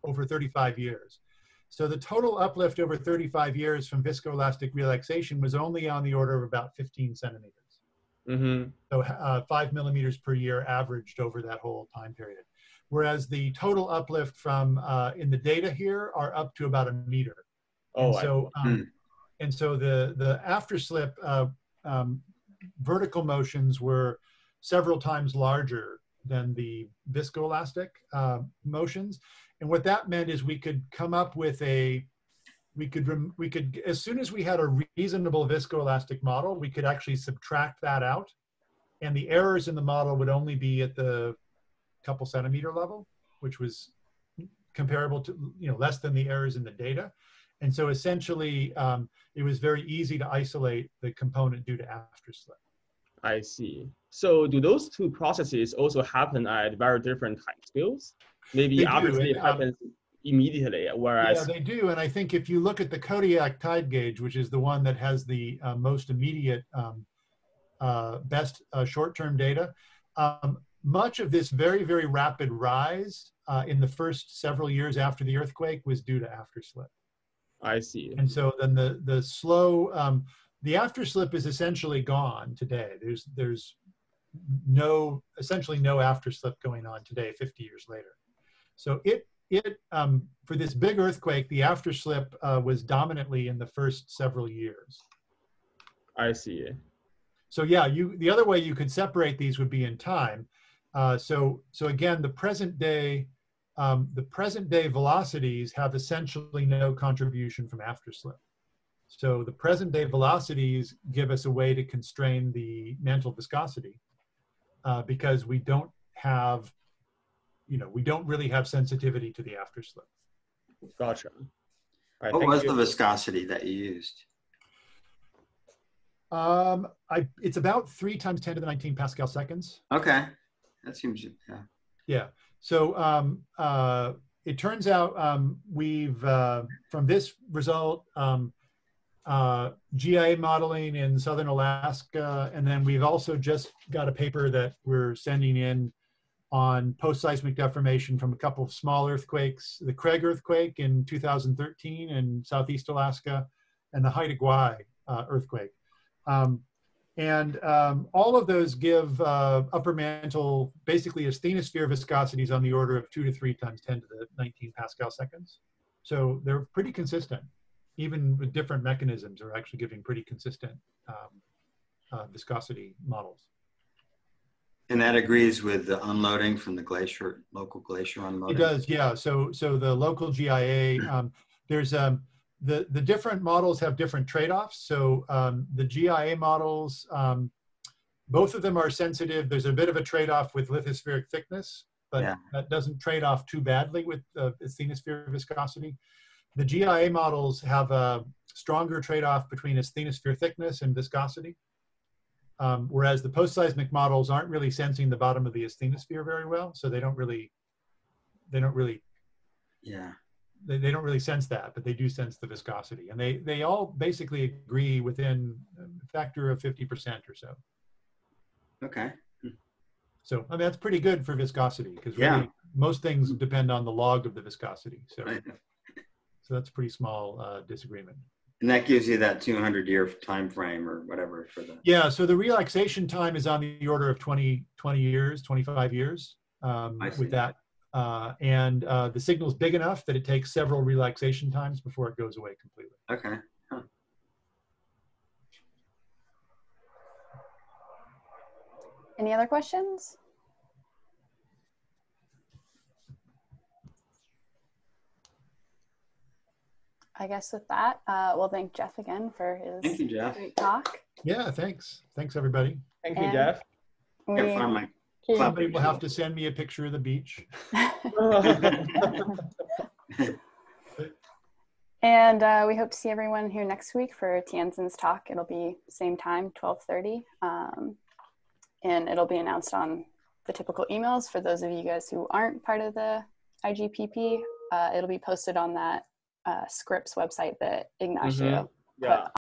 over 35 years. So the total uplift over 35 years from viscoelastic relaxation was only on the order of about 15 centimeters. Mm-hmm. So uh, five millimeters per year averaged over that whole time period whereas the total uplift from uh, in the data here are up to about a meter. Oh, and so, um, hmm. and so the the after slip uh, um, vertical motions were several times larger than the viscoelastic uh, motions, and what that meant is we could come up with a we could we could as soon as we had a reasonable viscoelastic model, we could actually subtract that out, and the errors in the model would only be at the couple centimeter level, which was comparable to, you know, less than the errors in the data. And so essentially, um, it was very easy to isolate the component due to after slip. I see. So do those two processes also happen at very different time scales? Maybe obviously it um, happens immediately, Yeah, whereas they do. And I think if you look at the Kodiak tide gauge, which is the one that has the uh, most immediate, um, uh, best uh, short-term data, um, much of this very, very rapid rise uh, in the first several years after the earthquake was due to afterslip. I see. And so then the the slow um, the afterslip is essentially gone today. There's there's no essentially no afterslip going on today, 50 years later. So it it um, for this big earthquake, the afterslip uh, was dominantly in the first several years. I see. So yeah, you the other way you could separate these would be in time. Uh, so so again, the present day um, the present day velocities have essentially no contribution from afterslip. So the present day velocities give us a way to constrain the mantle viscosity uh, because we don't have, you know, we don't really have sensitivity to the afterslip. Gotcha. All right, What was you. the viscosity that you used? Um, I, it's about three times 10 to the 19 Pascal seconds. Okay, that seems, yeah. Yeah. So um, uh, it turns out um, we've, uh, from this result, um, uh, GIA modeling in Southern Alaska, and then we've also just got a paper that we're sending in on post-seismic deformation from a couple of small earthquakes, the Craig earthquake in 2013 in Southeast Alaska, and the Haida Gwaii uh, earthquake. Um, and um, all of those give uh, upper mantle basically asthenosphere viscosities on the order of two to three times 10 to the 19 Pascal seconds. So they're pretty consistent, even with different mechanisms are actually giving pretty consistent um, uh, viscosity models. And that agrees with the unloading from the glacier, local glacier unloading? It does, yeah. So, so the local GIA, um, there's um, the the different models have different trade-offs. So um, the GIA models, um, both of them are sensitive. There's a bit of a trade-off with lithospheric thickness, but Yeah. that doesn't trade off too badly with uh, asthenosphere viscosity. The GIA models have a stronger trade-off between asthenosphere thickness and viscosity. Um, whereas the post-seismic models aren't really sensing the bottom of the asthenosphere very well, so they don't really, they don't really Yeah, they, they don't really sense that, but they do sense the viscosity. And they, they all basically agree within a factor of 50% or so. okay. So, I mean, that's pretty good for viscosity because Yeah. most things depend on the log of the viscosity. So, Right. so that's a pretty small uh, disagreement. And that gives you that 200 year time frame or whatever for the, Yeah. So the relaxation time is on the order of 20, 20 years, 25 years um, with that. Uh, and uh, the is big enough that it takes several relaxation times before it goes away completely. okay. Any other questions? I guess with that, uh, we'll thank Jeff again for his Thank you, Jeff. great talk. Yeah. Thanks. Thanks, everybody. Thank you, Jeff. Can't We- find my Can- clap. Somebody will have to send me a picture of the beach. and uh, we hope to see everyone here next week for Tianzin's talk. It'll be same time, 1230. Um, and it'll be announced on the typical emails for those of you guys who aren't part of the IGPP. Uh, it'll be posted on that uh, Scripps website that Ignacio yeah. put